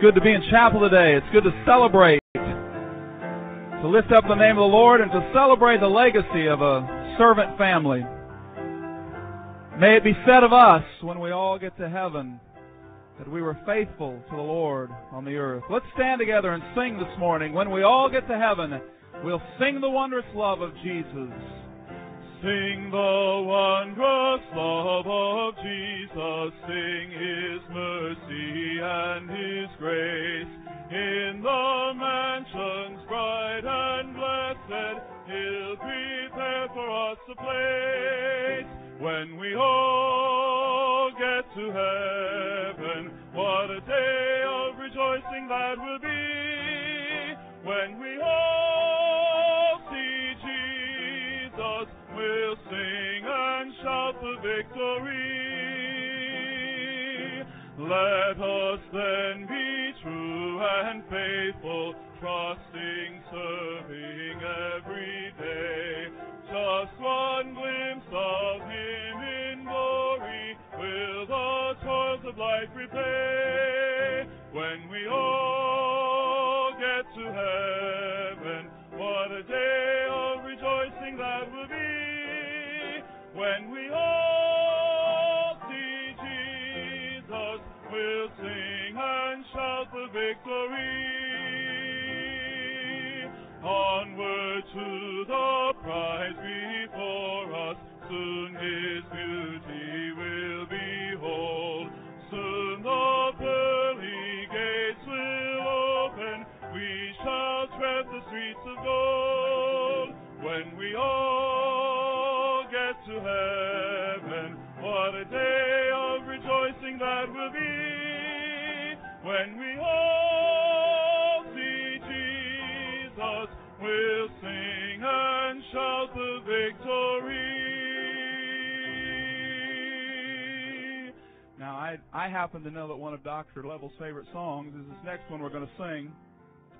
good to be in chapel today. It's good to celebrate, to lift up the name of the Lord, and to celebrate the legacy of a servant family. May it be said of us when we all get to heaven that we were faithful to the Lord on the earth. Let's stand together and sing this morning. When we all get to heaven, we'll sing the wondrous love of Jesus. Sing the wondrous love of Jesus, sing His mercy and His grace. In the mansions bright and blessed, He'll prepare for us a place. When we all get to heaven, what a day of rejoicing that will be. When we all victory. Let us then be true and faithful, trusting, serving every day. Just one glimpse of Him in glory will the toils of life repay. When we all get to heaven, what a day of rejoicing that will be. When we all victory. Onward to the prize before us, soon His beauty will behold. Soon the pearly gates will open, we shall tread the streets of gold. When we all get to heaven, what a day of rejoicing that will be. When we all shout the victory. Now, I, I happen to know that one of Dr. Leavell's favorite songs is this next one we're going to sing.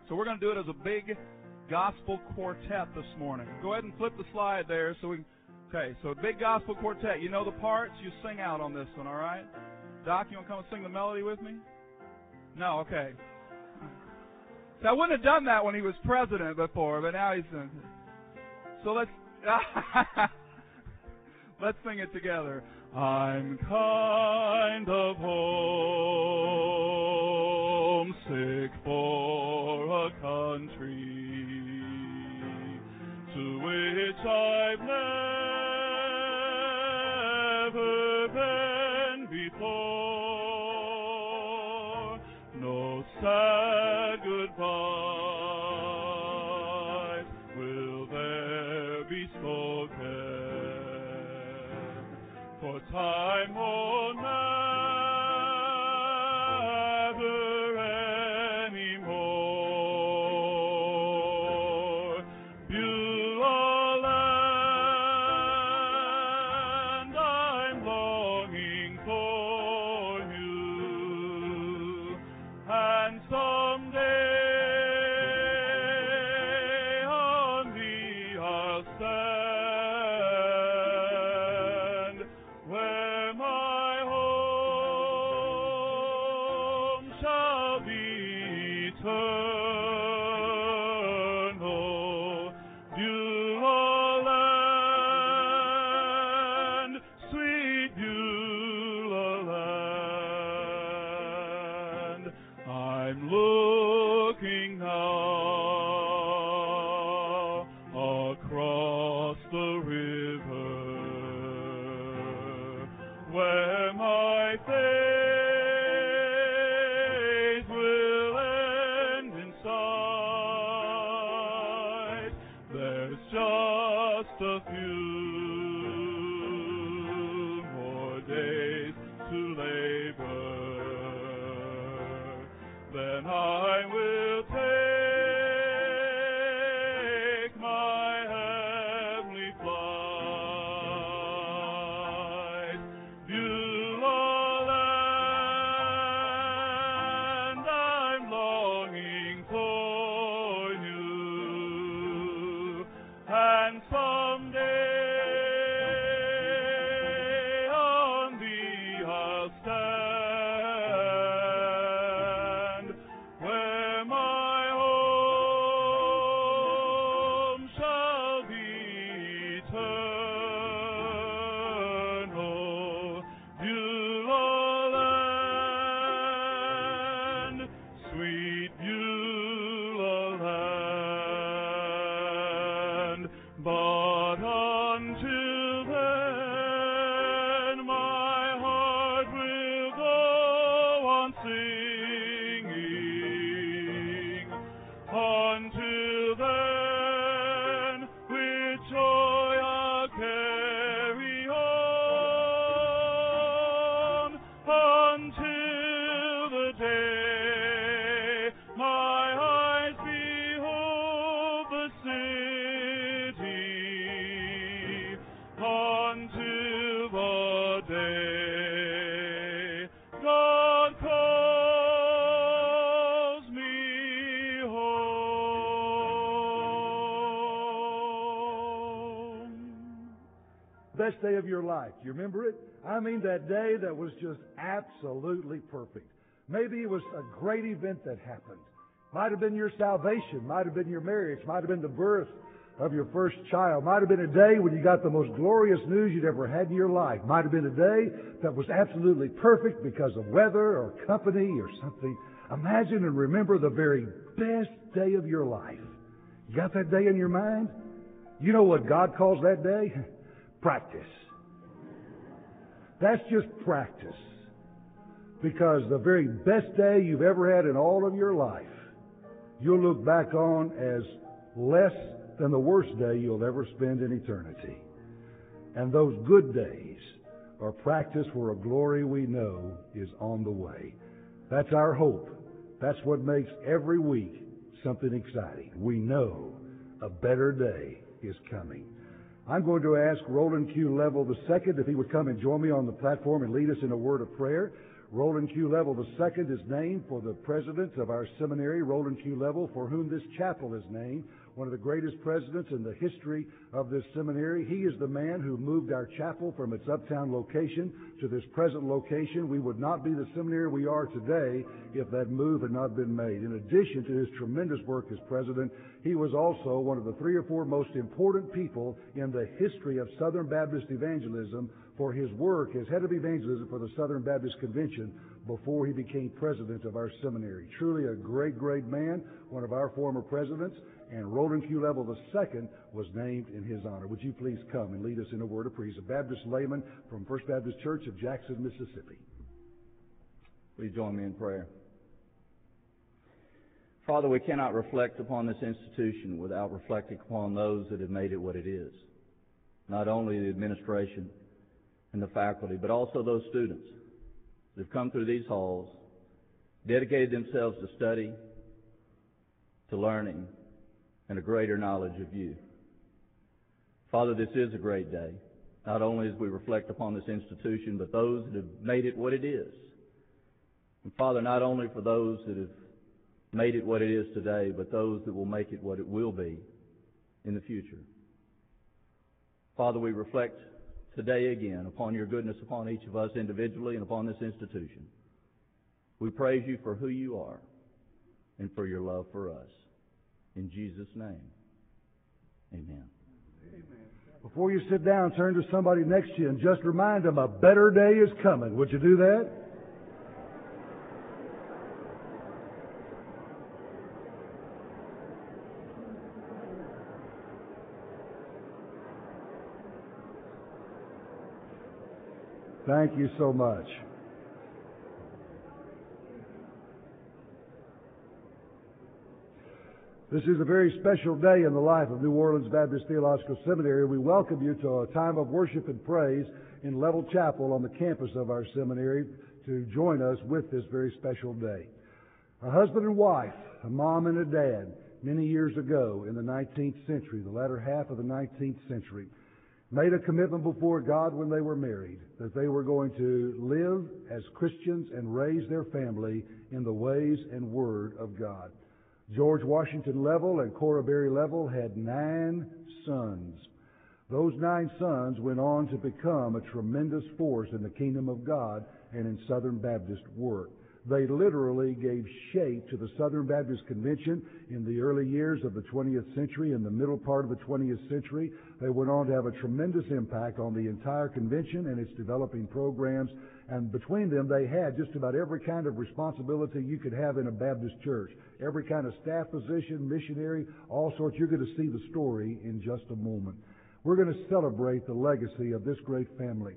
So we're going to do it as a big gospel quartet this morning. Go ahead and flip the slide there so we Okay, so big gospel quartet. You know the parts, you sing out on this one, all right? Doc, you want to come and sing the melody with me? No, okay. So I wouldn't have done that when he was president before, but now he's. Uh, so let's let's sing it together. I'm kind of homesick for a country to which I've never time will and best day of your life. Do you remember it? I mean that day that was just absolutely perfect. Maybe it was a great event that happened. Might have been your salvation, might have been your marriage, might have been the birth of your first child. Might have been a day when you got the most glorious news you'd ever had in your life. Might have been a day that was absolutely perfect because of weather or company or something. Imagine and remember the very best day of your life. You got that day in your mind? You know what God calls that day? That's just practice. Because the very best day you've ever had in all of your life, you'll look back on as less than the worst day you'll ever spend in eternity. And those good days are practice for a glory we know is on the way. That's our hope. That's what makes every week something exciting. We know a better day is coming. I'm going to ask Roland Q. Leavell II if he would come and join me on the platform and lead us in a word of prayer. Roland Q. Leavell II is named for the president of our seminary, Roland Q. Leavell, for whom this chapel is named one of the greatest presidents in the history of this seminary. He is the man who moved our chapel from its uptown location to this present location. We would not be the seminary we are today if that move had not been made. In addition to his tremendous work as president, he was also one of the three or four most important people in the history of Southern Baptist evangelism for his work as head of evangelism for the Southern Baptist Convention before he became president of our seminary. Truly a great, great man, one of our former presidents and Roland Q. Leavell II was named in his honor. Would you please come and lead us in a word of praise? A Baptist layman from First Baptist Church of Jackson, Mississippi. Please join me in prayer. Father, we cannot reflect upon this institution without reflecting upon those that have made it what it is. Not only the administration and the faculty, but also those students who've come through these halls, dedicated themselves to study, to learning, and a greater knowledge of you. Father, this is a great day, not only as we reflect upon this institution, but those that have made it what it is. And Father, not only for those that have made it what it is today, but those that will make it what it will be in the future. Father, we reflect today again upon your goodness upon each of us individually and upon this institution. We praise you for who you are and for your love for us. In Jesus' name, amen. Before you sit down, turn to somebody next to you and just remind them a better day is coming. Would you do that? Thank you so much. This is a very special day in the life of New Orleans Baptist Theological Seminary. We welcome you to a time of worship and praise in Leavell Chapel on the campus of our seminary to join us with this very special day. A husband and wife, a mom and a dad, many years ago in the 19th century, the latter half of the 19th century, made a commitment before God when they were married that they were going to live as Christians and raise their family in the ways and word of God. George Washington Leavell and Cora Berry Leavell had nine sons. Those nine sons went on to become a tremendous force in the kingdom of God and in Southern Baptist work. They literally gave shape to the Southern Baptist Convention in the early years of the 20th century, in the middle part of the 20th century. They went on to have a tremendous impact on the entire convention and its developing programs. And between them, they had just about every kind of responsibility you could have in a Baptist church. Every kind of staff position, missionary, all sorts. You're going to see the story in just a moment. We're going to celebrate the legacy of this great family.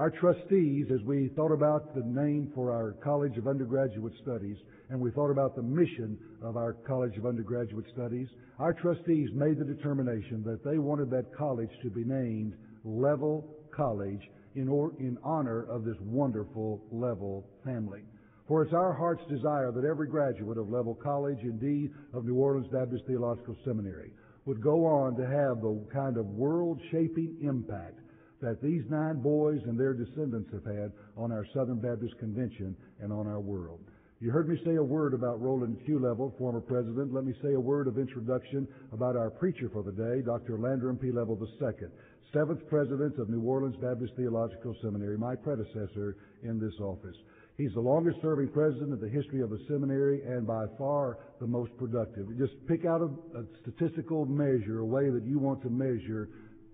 Our trustees, as we thought about the name for our College of Undergraduate Studies, and we thought about the mission of our College of Undergraduate Studies, our trustees made the determination that they wanted that college to be named Leavell College in, or, in honor of this wonderful Leavell family. For it's our heart's desire that every graduate of Leavell College, indeed of New Orleans Baptist Theological Seminary, would go on to have the kind of world shaping impact that these nine boys and their descendants have had on our Southern Baptist Convention and on our world. You heard me say a word about Roland Q. Leavell, former president. Let me say a word of introduction about our preacher for the day, Dr. Landrum P. Leavell II. seventh president of New Orleans Baptist Theological Seminary, my predecessor in this office. He's the longest serving president in the history of the seminary and by far the most productive. Just pick out a, a, statistical measure, a way that you want to measure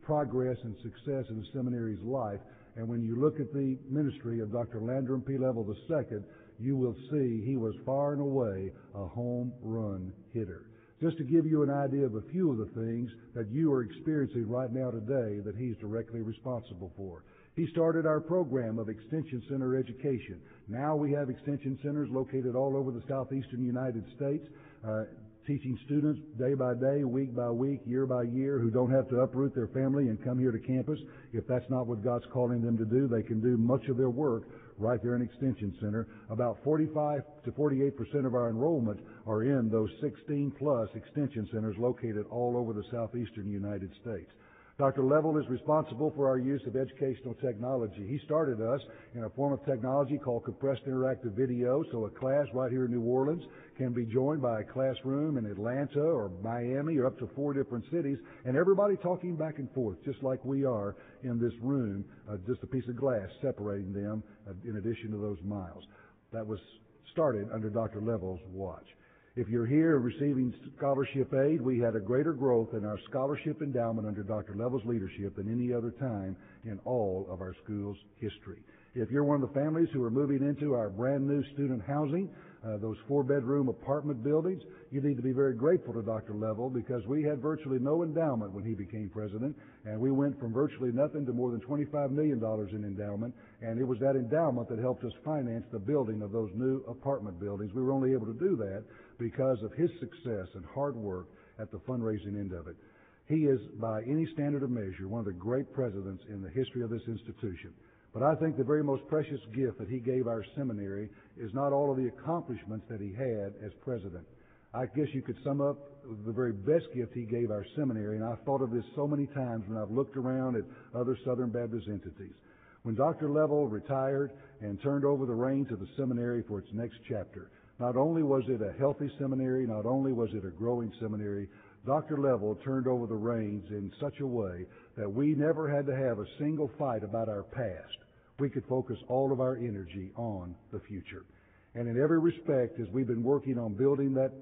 progress and success in the seminary's life. And when you look at the ministry of Dr. Landrum P. Leavell II, you will see he was far and away a home run hitter. Just to give you an idea of a few of the things that you are experiencing right now today that he's directly responsible for. He started our program of Extension Center education. Now we have Extension Centers located all over the southeastern United States, uh, teaching students day by day, week by week, year by year, who don't have to uproot their family and come here to campus. If that's not what God's calling them to do, they can do much of their work right there in Extension Center. About 45 to 48 percent of our enrollment are in those 16 plus Extension Centers located all over the southeastern United States. Dr. Leavell is responsible for our use of educational technology. He started us in a form of technology called compressed interactive video, so a class right here in New Orleans can be joined by a classroom in Atlanta or Miami or up to four different cities, and everybody talking back and forth, just like we are in this room, uh, just a piece of glass separating them uh, in addition to those miles. That was started under Dr. Leavell's watch. If you're here receiving scholarship aid, we had a greater growth in our scholarship endowment under Dr. Leavell's leadership than any other time in all of our school's history. If you're one of the families who are moving into our brand new student housing, uh, those four bedroom apartment buildings, you need to be very grateful to Dr. Leavell because we had virtually no endowment when he became president, and we went from virtually nothing to more than $25 million in endowment, and it was that endowment that helped us finance the building of those new apartment buildings. We were only able to do that because of his success and hard work at the fundraising end of it. He is, by any standard of measure, one of the great presidents in the history of this institution. But I think the very most precious gift that he gave our seminary is not all of the accomplishments that he had as president. I guess you could sum up the very best gift he gave our seminary, and I've thought of this so many times when I've looked around at other Southern Baptist entities. When Dr. Leavell retired and turned over the reins of the seminary for its next chapter, not only was it a healthy seminary, not only was it a growing seminary, Dr. Leavell turned over the reins in such a way that we never had to have a single fight about our past. We could focus all of our energy on the future. And in every respect, as we've been working on building that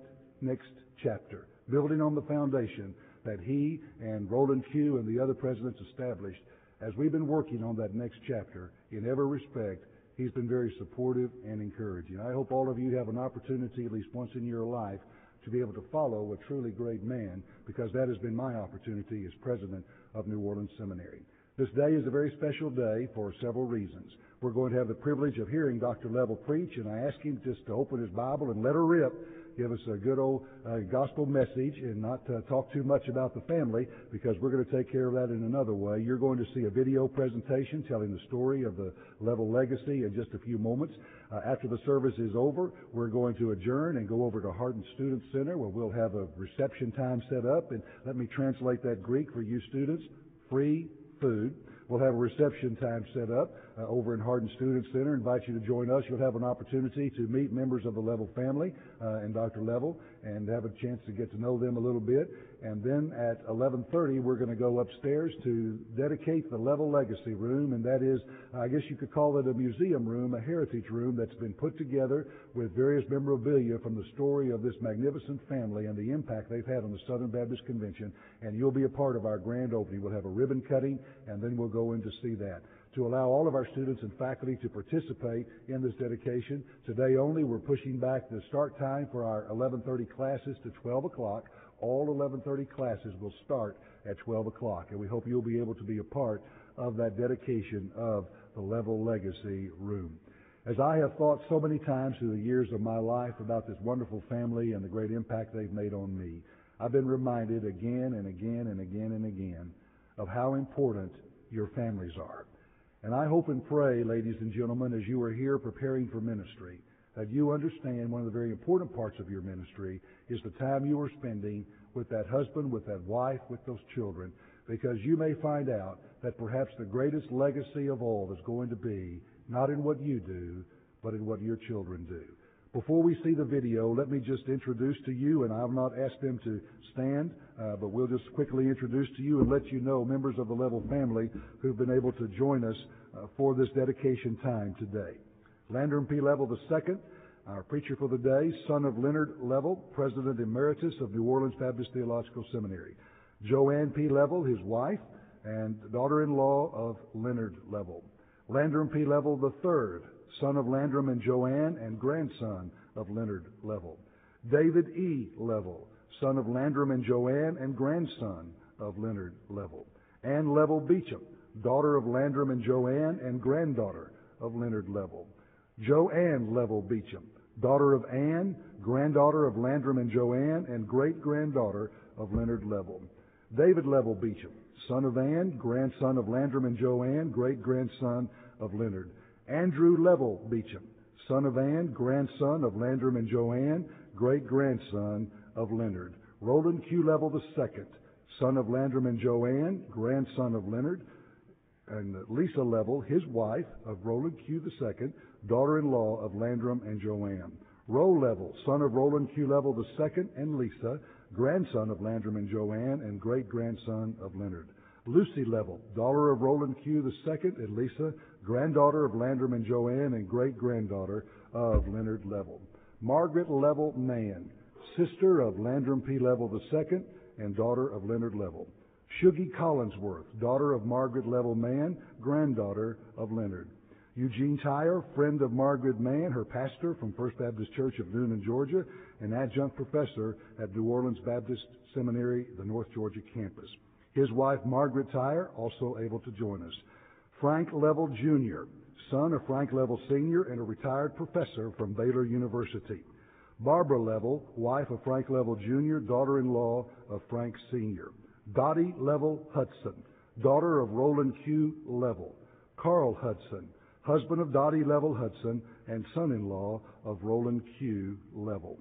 next chapter, building on the foundation that he and Roland Q and the other presidents established, as we've been working on that next chapter, in every respect, He's been very supportive and encouraging. I hope all of you have an opportunity, at least once in your life, to be able to follow a truly great man, because that has been my opportunity as president of New Orleans Seminary. This day is a very special day for several reasons. We're going to have the privilege of hearing Dr. Leavell preach, and I ask him just to open his Bible and let her rip give us a good old uh, gospel message and not uh, talk too much about the family because we're going to take care of that in another way. You're going to see a video presentation telling the story of the Leavell legacy in just a few moments. Uh, after the service is over, we're going to adjourn and go over to Hardin Student Center where we'll have a reception time set up. And let me translate that Greek for you students. Free food. We'll have a reception time set up uh, over in Hardin Student Center. Invite you to join us. You'll have an opportunity to meet members of the Leavell family uh, and Dr. Leavell and have a chance to get to know them a little bit. And then at 11:30, we're going to go upstairs to dedicate the Leavell Legacy Room, and that is, I guess you could call it a museum room, a heritage room that's been put together with various memorabilia from the story of this magnificent family and the impact they've had on the Southern Baptist Convention. And you'll be a part of our grand opening. We'll have a ribbon cutting, and then we'll go in to see that to allow all of our students and faculty to participate in this dedication. Today only, we're pushing back the start time for our 11:30 classes to 12 o'clock. All 11:30 classes will start at 12 o'clock, and we hope you'll be able to be a part of that dedication of the Leavell Legacy Room. As I have thought so many times through the years of my life about this wonderful family and the great impact they've made on me, I've been reminded again and again and again and again of how important your families are. And I hope and pray, ladies and gentlemen, as you are here preparing for ministry, that you understand one of the very important parts of your ministry is the time you are spending with that husband, with that wife, with those children, because you may find out that perhaps the greatest legacy of all is going to be not in what you do, but in what your children do. Before we see the video, let me just introduce to you, and I'll not ask them to stand, uh, but we'll just quickly introduce to you and let you know members of the Leavell family who've been able to join us uh, for this dedication time today. Landrum P. Leavell II, our preacher for the day, son of Leonard Leavell, President Emeritus of New Orleans Baptist Theological Seminary. Joanne P. Leavell, his wife, and daughter-in-law of Leonard Leavell. Landrum P. Leavell III, son of Landrum and Joanne and grandson of Leonard Leavell. David E. Leavell, son of Landrum and Joanne and grandson of Leonard Leavell. Ann Leavell Beecham, daughter of Landrum and Joanne and granddaughter of Leonard Leavell. Joanne Leavell Beecham, daughter of Anne, granddaughter of Landrum and Joanne and great granddaughter of Leonard Leavell. David Leavell Beecham, son of Anne, grandson of Landrum and Joanne, great grandson of Leonard. Andrew Leavell Beecham, son of Anne, grandson of Landrum and Joanne, great grandson of Leonard. Roland Q. Leavell II, son of Landrum and Joanne, grandson of Leonard. And Lisa Leavell, his wife of Roland Q. II, daughter-in-law of Landrum and Joanne. Roe Leavell, son of Roland Q. Leavell II and Lisa, grandson of Landrum and Joanne and great grandson of Leonard. Lucy Leavell, daughter of Roland Q. II and Lisa, granddaughter of Landrum and Joanne and great granddaughter of Leonard Leavell. Margaret Leavell Mann, sister of Landrum P. Leavell II and daughter of Leonard Leavell. Shuggy Collinsworth, daughter of Margaret Leavell Mann, granddaughter of Leonard. Eugene Tyre, friend of Margaret Mann, her pastor from First Baptist Church of Newnan, Georgia, and adjunct professor at New Orleans Baptist Seminary, the North Georgia campus. His wife, Margaret Tyre, also able to join us. Frank Leavell Jr., son of Frank Leavell Sr. and a retired professor from Baylor University. Barbara Leavell, wife of Frank Leavell Jr., daughter-in-law of Frank Sr. Dottie Leavell Hudson, daughter of Roland Q. Leavell. Carl Hudson, husband of Dottie Leavell Hudson and son-in-law of Roland Q. Leavell.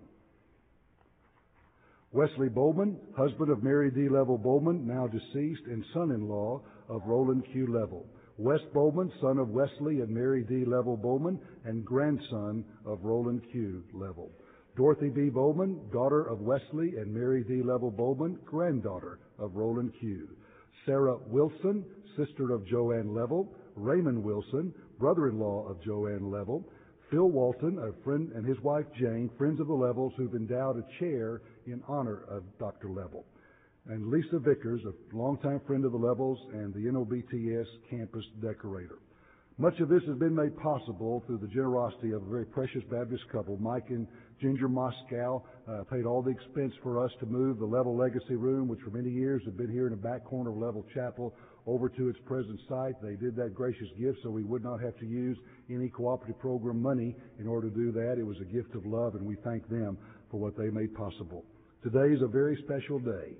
Wesley Bowman, husband of Mary D. Leavell Bowman, now deceased, and son-in-law of Roland Q. Leavell. Wes Bowman, son of Wesley and Mary D. Leavell Bowman, and grandson of Roland Q. Leavell. Dorothy B. Bowman, daughter of Wesley and Mary D. Leavell Bowman, granddaughter of Roland Q. Sarah Wilson, sister of Joanne Leavell. Raymond Wilson, brother-in-law of Joanne Leavell. Phil Walton, a friend, and his wife Jane, friends of the Leavells, who've endowed a chair in honor of Dr. Leavell. And Lisa Vickers, a longtime friend of the Leavells and the NOBTS campus decorator. Much of this has been made possible through the generosity of a very precious Baptist couple. Mike and Ginger Moscow uh, paid all the expense for us to move the Leavell Legacy Room, which for many years had been here in the back corner of Leavell Chapel, over to its present site. They did that gracious gift so we would not have to use any cooperative program money in order to do that. It was a gift of love, and we thank them for what they made possible. Today is a very special day.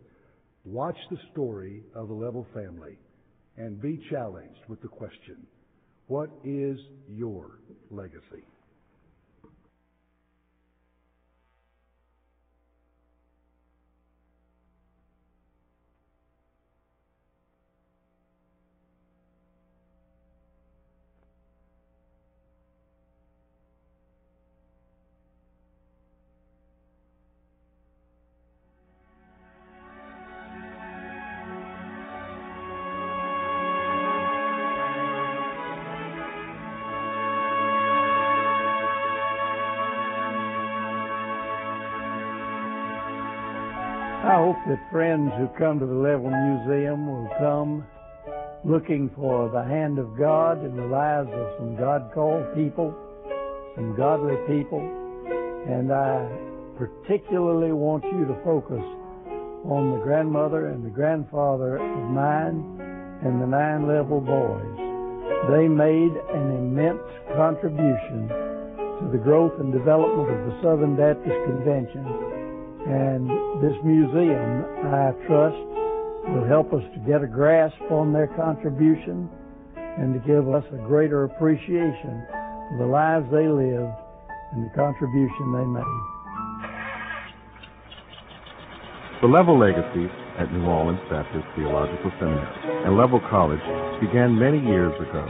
Watch the story of the Leavell family and be challenged with the question What is your legacy? That friends who come to the Leavell Museum will come looking for the hand of God in the lives of some God called people, some godly people, and I particularly want you to focus on the grandmother and the grandfather of mine and the nine Leavell boys. They made an immense contribution to the growth and development of the Southern Baptist Convention and this museum, I trust, will help us to get a grasp on their contribution and to give us a greater appreciation for the lives they lived and the contribution they made. The Leavell legacy at New Orleans Baptist Theological Seminary and Leavell College began many years ago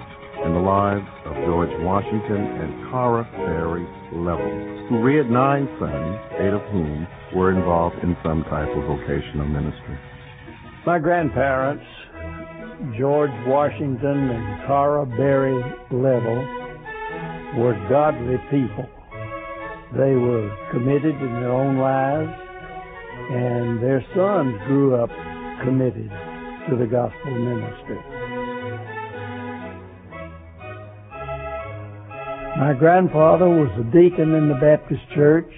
in the lives of George Washington and Cara Berry Leavell, who reared nine sons, eight of whom were involved in some type of vocational ministry. My grandparents, George Washington and Cara Berry Leavell, were godly people. They were committed in their own lives, and their sons grew up committed to the gospel ministry. My grandfather was a deacon in the Baptist church,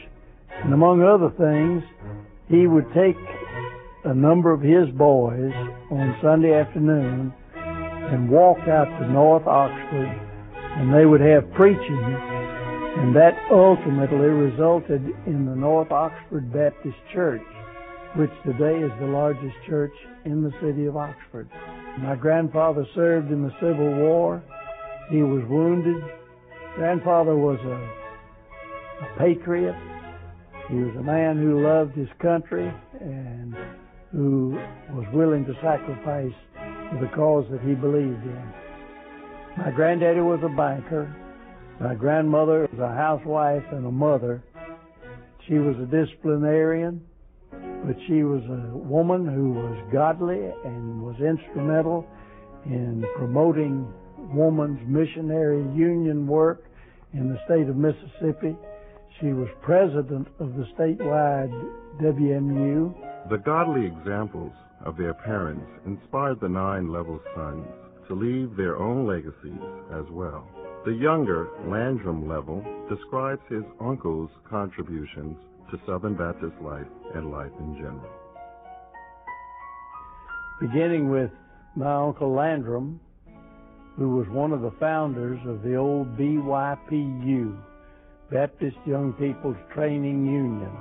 and among other things, he would take a number of his boys on Sunday afternoon and walk out to North Oxford, and they would have preaching, and that ultimately resulted in the North Oxford Baptist Church, which today is the largest church in the city of Oxford. My grandfather served in the Civil War. He was wounded. Grandfather was a, a patriot. He was a man who loved his country and who was willing to sacrifice for the cause that he believed in. My granddaddy was a banker. My grandmother was a housewife and a mother. She was a disciplinarian, but she was a woman who was godly and was instrumental in promoting woman's missionary union work in the state of Mississippi. She was president of the statewide WMU. The godly examples of their parents inspired the nine Leavell sons to leave their own legacies as well. The younger Landrum Leavell describes his uncle's contributions to Southern Baptist life and life in general. Beginning with my uncle Landrum, who was one of the founders of the old BYPU, Baptist Young People's Training Union.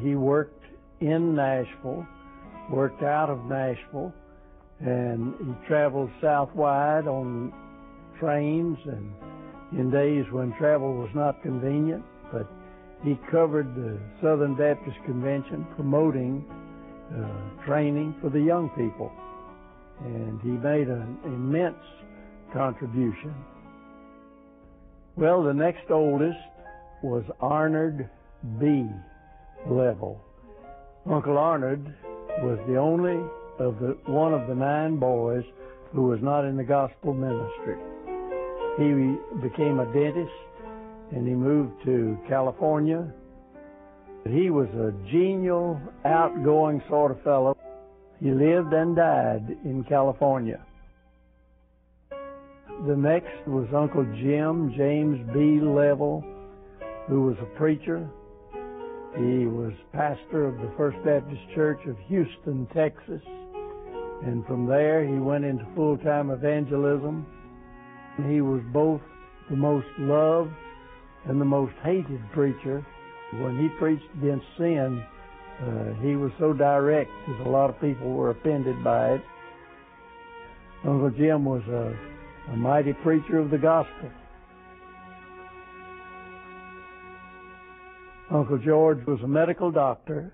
He worked in Nashville, worked out of Nashville, and he traveled southwide on trains and in days when travel was not convenient, but he covered the Southern Baptist Convention promoting uh, training for the young people. And he made an immense contribution. Well, the next oldest was Arnold B. Leavell. Uncle Arnold was the only of the one of the nine boys who was not in the gospel ministry. He became a dentist and he moved to California. He was a genial, outgoing sort of fellow. He lived and died in California. The next was Uncle Jim, James B. Leavell, who was a preacher. He was pastor of the First Baptist Church of Houston, Texas. And from there, he went into full time evangelism. He was both the most loved and the most hated preacher. When he preached against sin, uh, he was so direct that a lot of people were offended by it. Uncle Jim was a, a mighty preacher of the gospel. Uncle George was a medical doctor.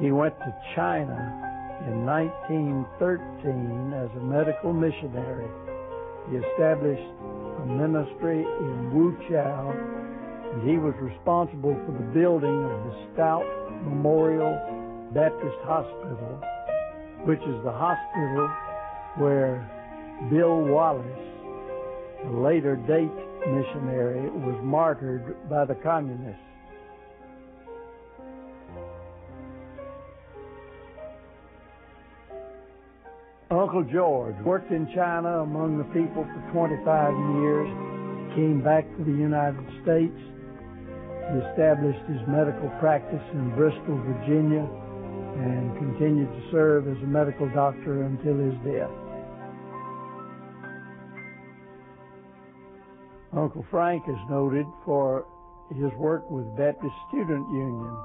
He went to China in 1913 as a medical missionary. He established a ministry in Wuchow, and he was responsible for the building of the Stout Memorial Baptist Hospital, which is the hospital where Bill Wallace, a later date missionary, was martyred by the communists. Uncle George worked in China among the people for 25 years, came back to the United States. He established his medical practice in Bristol, Virginia, and continued to serve as a medical doctor until his death. Uncle Frank is noted for his work with Baptist Student Union.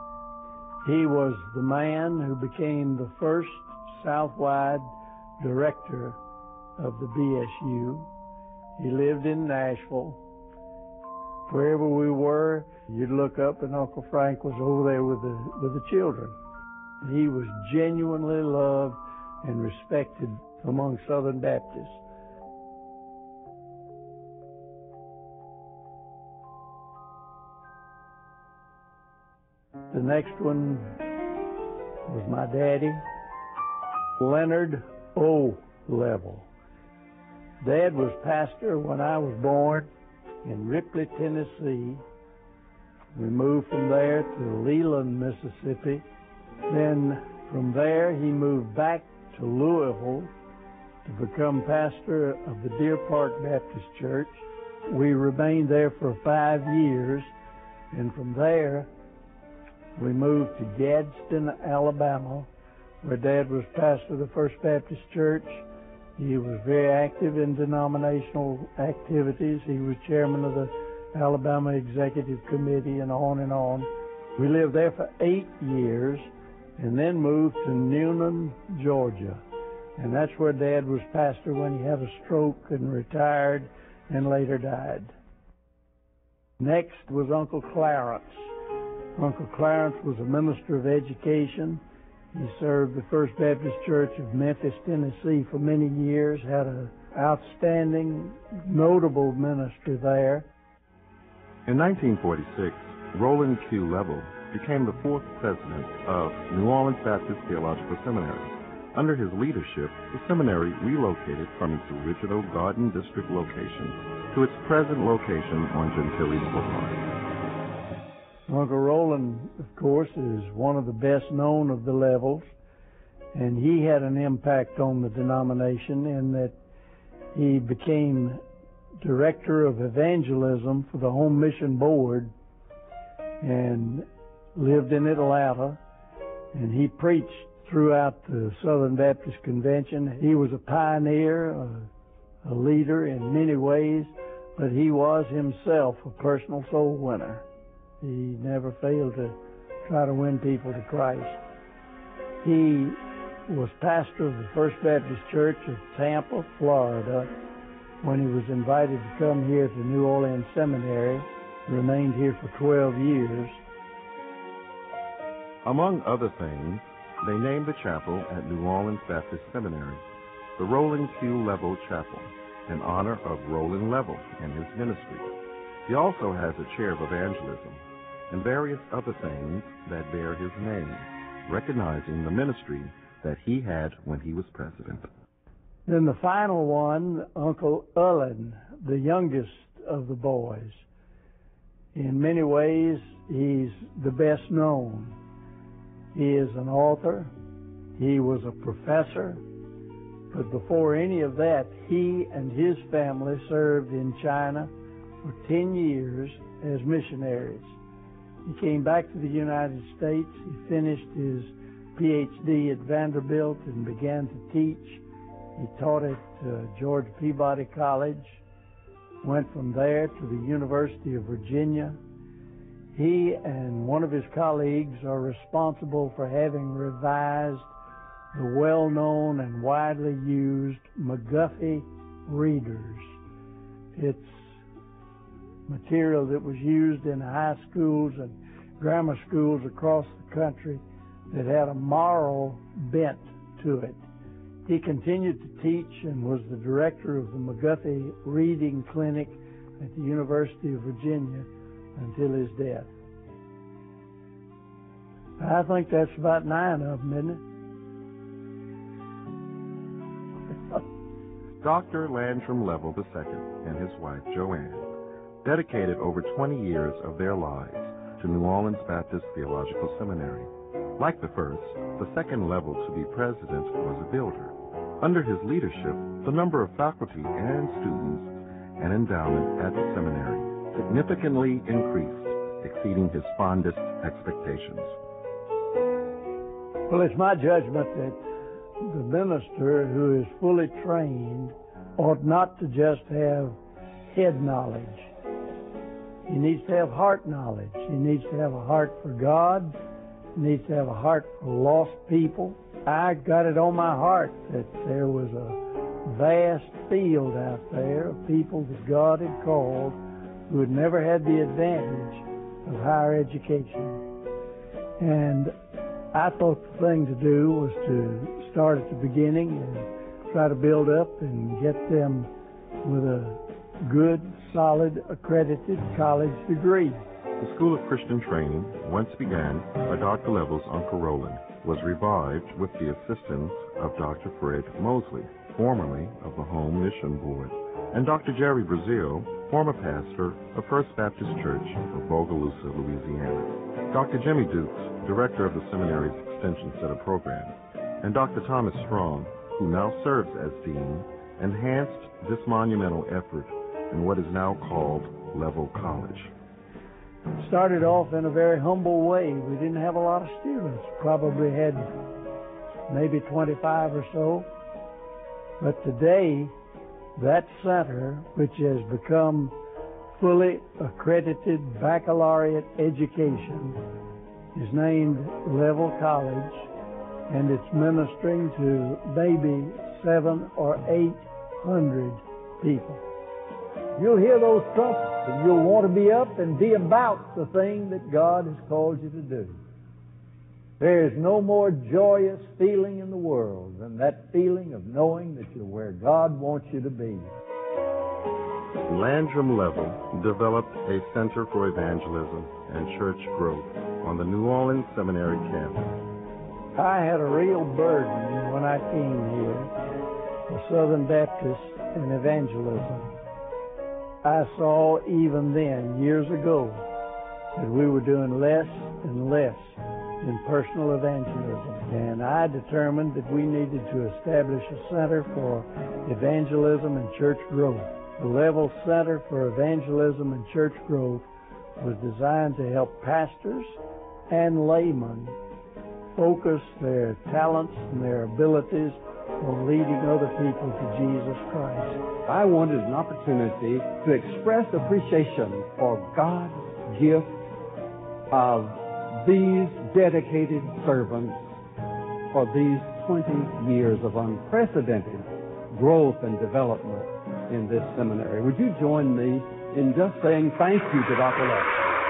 He was the man who became the first Southwide director of the BSU. He lived in Nashville. Wherever we were, you'd look up and Uncle Frank was over there with the with the children. He was genuinely loved and respected among Southern Baptists. The next one was my daddy, Leonard O. Leavell. Dad was pastor when I was born in Ripley, Tennessee. We moved from there to Leland, Mississippi. Then from there, he moved back to Louisville to become pastor of the Deer Park Baptist Church. We remained there for five years, and from there, we moved to Gadsden, Alabama, where Dad was pastor of the First Baptist Church. He was very active in denominational activities. He was chairman of the Alabama Executive Committee and on and on. We lived there for eight years and then moved to Newnan, Georgia. And that's where Dad was pastor when he had a stroke and retired and later died. Next was Uncle Clarence. Uncle Clarence was a minister of education. He served the First Baptist Church of Memphis, Tennessee for many years, had an outstanding, notable ministry there. In 1946, Roland Q. Leavell became the fourth president of New Orleans Baptist Theological Seminary. Under his leadership, the seminary relocated from its original Garden District location to its present location on Gentilly Boulevard. Uncle Roland, of course, is one of the best known of the Leavells, and he had an impact on the denomination in that he became director of evangelism for the Home Mission Board and lived in Atlanta, and he preached throughout the Southern Baptist Convention. He was a pioneer, a, a leader in many ways, but he was himself a personal soul winner. He never failed to try to win people to Christ. He was pastor of the First Baptist Church of Tampa, Florida, when he was invited to come here to New Orleans Seminary. Remained here for 12 years. Among other things, they named the chapel at New Orleans Baptist Seminary the Roland Q. Leavell Chapel in honor of Roland Leavell and his ministry. He also has a chair of evangelism and various other things that bear his name, recognizing the ministry that he had when he was president. Then the final one, Uncle Ullin, the youngest of the boys. In many ways, he's the best known. He is an author. He was a professor. But before any of that, he and his family served in China for 10 years as missionaries. He came back to the United States. He finished his PhD at Vanderbilt and began to teach. He taught at uh, George Peabody College, went from there to the University of Virginia. He and one of his colleagues are responsible for having revised the well known and widely used McGuffey readers. It's material that was used in high schools and grammar schools across the country that had a moral bent to it. He continued to teach and was the director of the McGuffey Reading Clinic at the University of Virginia until his death. I think that's about nine of them, isn't it? Dr. Landrum Leavell II and his wife, Joanne, dedicated over 20 years of their lives to New Orleans Baptist Theological Seminary. Like the first, the second Leavell to be president was a builder. Under his leadership, the number of faculty and students and endowment at the seminary significantly increased, exceeding his fondest expectations. Well, it's my judgment that the minister who is fully trained ought not to just have head knowledge. He needs to have heart knowledge. He needs to have a heart for God. He needs to have a heart for lost people. I got it on my heart that there was a vast field out there of people that God had called who had never had the advantage of higher education. And I thought the thing to do was to start at the beginning and try to build up and get them with a good, solid, accredited college degree. The School of Christian Training, once began by Dr. Leavell's Uncle Roland, was revived with the assistance of Dr. Fred Mosley, formerly of the Home Mission Board, and Dr. Jerry Brazil, former pastor of First Baptist Church of Bogalusa, Louisiana, Dr. Jimmy Dukes, director of the seminary's Extension Center program, and Dr. Thomas Strong, who now serves as dean, enhanced this monumental effort in what is now called Leavell College. Started off in a very humble way. We didn't have a lot of students. Probably had maybe 25 or so. But today, that center, which has become fully accredited baccalaureate education, is named Leavell College, and it's ministering to maybe seven or eight hundred people. You'll hear those trumpets and you'll want to be up and be about the thing that God has called you to do. There is no more joyous feeling in the world than that feeling of knowing that you're where God wants you to be. Landrum Leavell developed a Center for Evangelism and Church Growth on the New Orleans Seminary campus. I had a real burden when I came here for Southern Baptist and evangelism. I saw even then, years ago, that we were doing less and less in personal evangelism. And I determined that we needed to establish a center for evangelism and church growth. The Leavell Center for Evangelism and Church Growth was designed to help pastors and laymen focus their talents and their abilities on leading other people to Jesus Christ. I wanted an opportunity to express appreciation for God's gift of these dedicated servants for these 20 years of unprecedented growth and development in this seminary. Would you join me in just saying thank you to Dr. Leavells?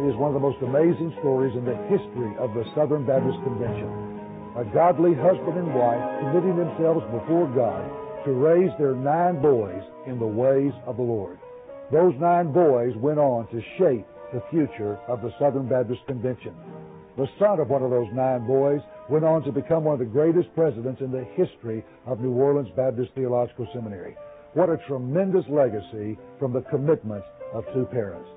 Legacy is one of the most amazing stories in the history of the Southern Baptist Convention. A godly husband and wife committing themselves before God to raise their nine boys in the ways of the Lord. Those nine boys went on to shape the future of the Southern Baptist Convention. The son of one of those nine boys went on to become one of the greatest presidents in the history of New Orleans Baptist Theological Seminary. What a tremendous legacy from the commitment of two parents.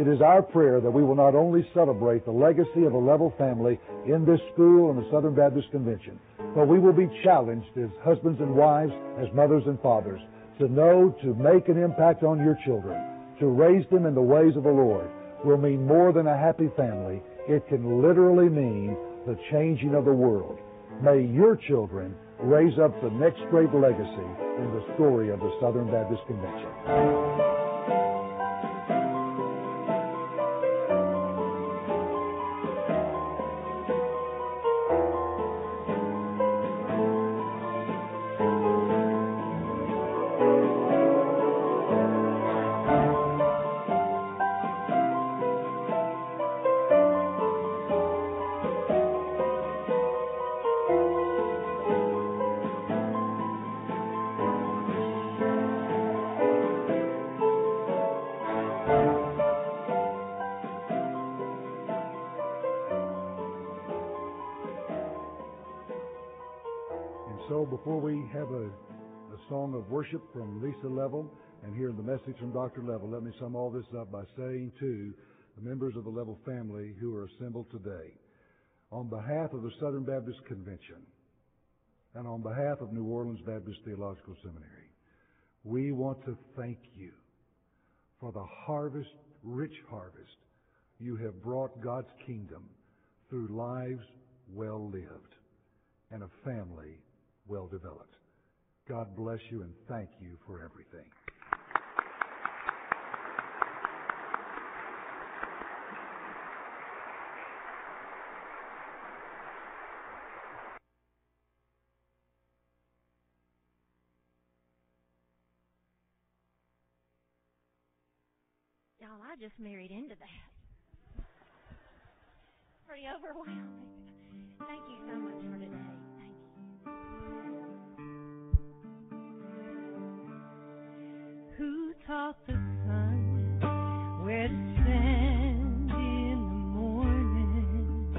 It is our prayer that we will not only celebrate the legacy of a Leavell family in this school and the Southern Baptist Convention, but we will be challenged as husbands and wives, as mothers and fathers, to know to make an impact on your children, to raise them in the ways of the Lord, will mean more than a happy family. It can literally mean the changing of the world. May your children raise up the next great legacy in the story of the Southern Baptist Convention. Worship from Lisa Leavell and hear the message from Dr. Leavell, let me sum all this up by saying to the members of the Leavell family who are assembled today, on behalf of the Southern Baptist Convention and on behalf of New Orleans Baptist Theological Seminary, we want to thank you for the harvest, rich harvest, you have brought God's kingdom through lives well lived. and a family well developed. God bless you and thank you for everything. Y'all, I just married into that. Pretty overwhelming. Thank you so much for today. Who taught the sun where to stand in the morning?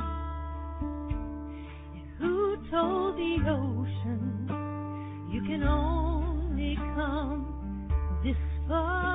Who told the ocean you can only come this far?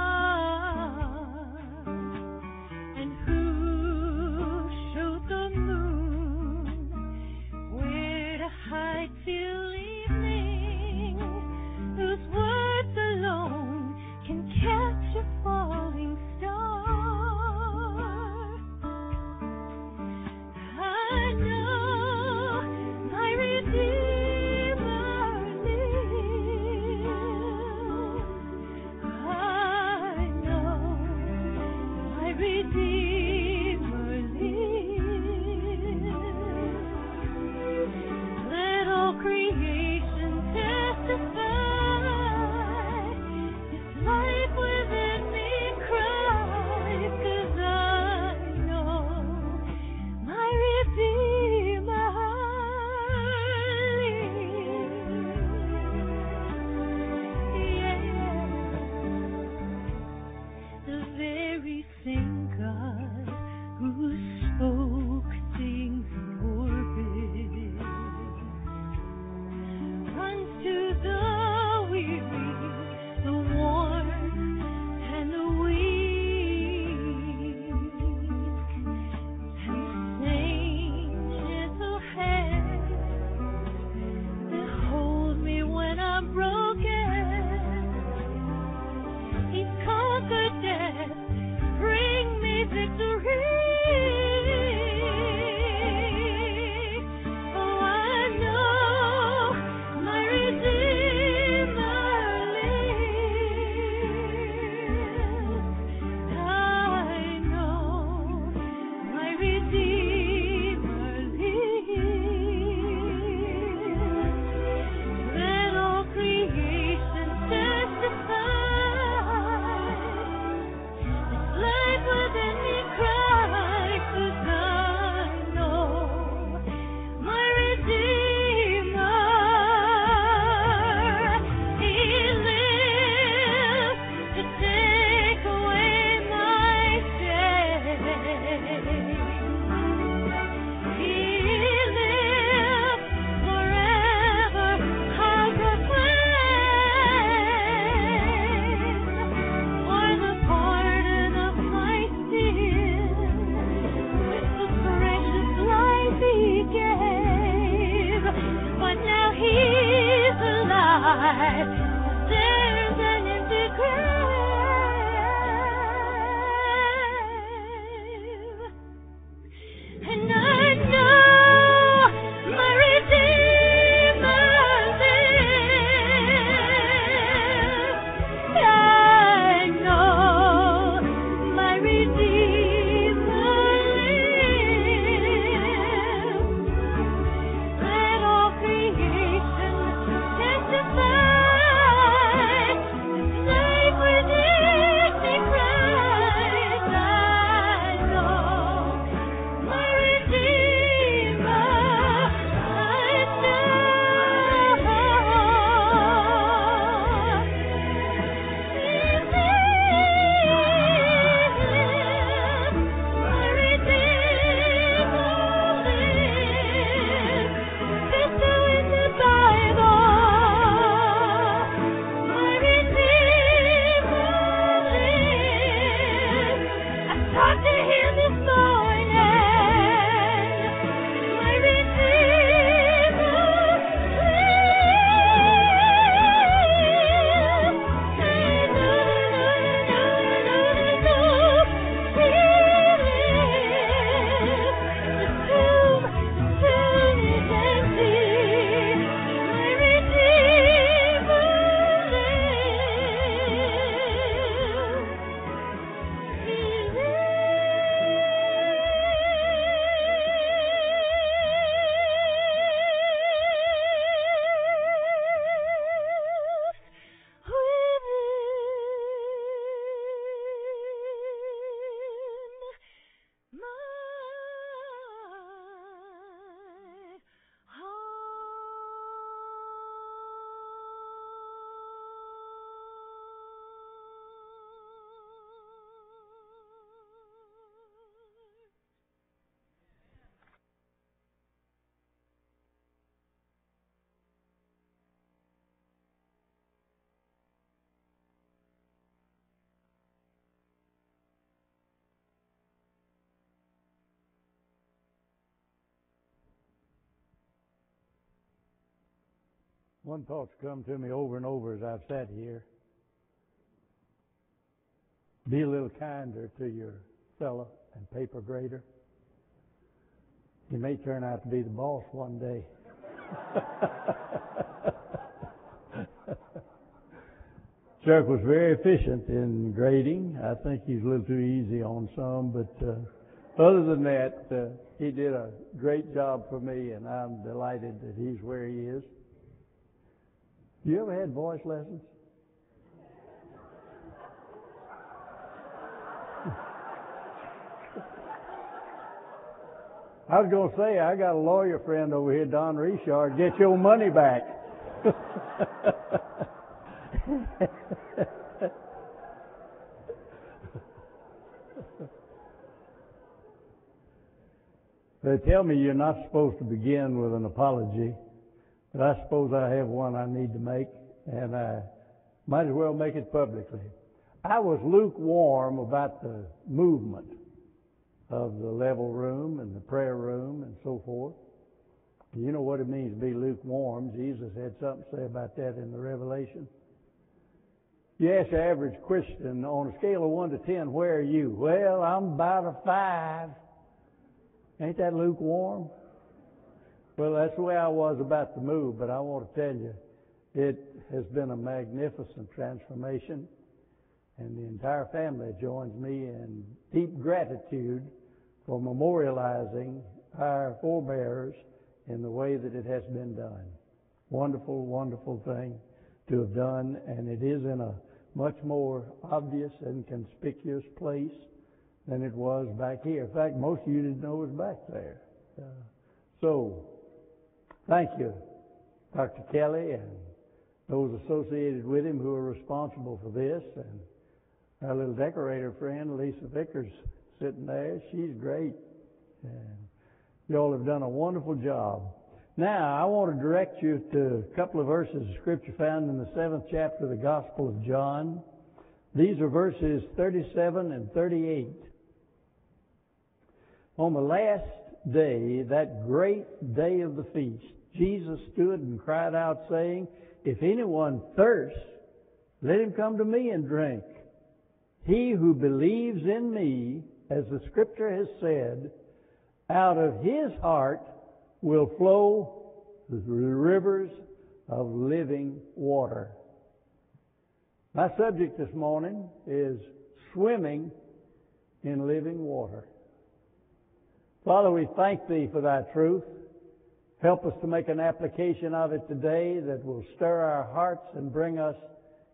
One thought's come to me over and over as I've sat here. Be a little kinder to your fellow and paper grader. He may turn out to be the boss one day. Chuck was very efficient in grading. I think he's a little too easy on some, but uh, other than that, uh, he did a great job for me, and I'm delighted that he's where he is. You ever had voice lessons? I was going to say, I got a lawyer friend over here, Don Richard. Get your money back. they tell me you're not supposed to begin with an apology, but I suppose I have one I need to make, and I might as well make it publicly. I was lukewarm about the movement of the Leavell room and the prayer room and so forth. You know what it means to be lukewarm. Jesus had something to say about that in the Revelation. You ask the average Christian on a scale of 1 to 10, where are you? Well, I'm about a 5. Ain't that lukewarm? Well, that's the way I was about to move, but I want to tell you, it has been a magnificent transformation, and the entire family joins me in deep gratitude for memorializing our forebears in the way that it has been done. Wonderful, wonderful thing to have done, and it is in a much more obvious and conspicuous place than it was back here. In fact, most of you didn't know it was back there. Uh, so, thank you, Dr. Kelly, and those associated with him who are responsible for this, and our little decorator friend, Lisa Vickers, sitting there. She's great. And you all have done a wonderful job. Now, I want to direct you to a couple of verses of Scripture found in the seventh chapter of the Gospel of John. These are verses 37 and 38. On the last day, that great day of the feast, Jesus stood and cried out, saying, If anyone thirsts, let him come to me and drink. He who believes in me, as the Scripture has said, out of his heart will flow the rivers of living water. My subject this morning is swimming in living water. Father, we thank Thee for Thy truth. Help us to make an application of it today that will stir our hearts and bring us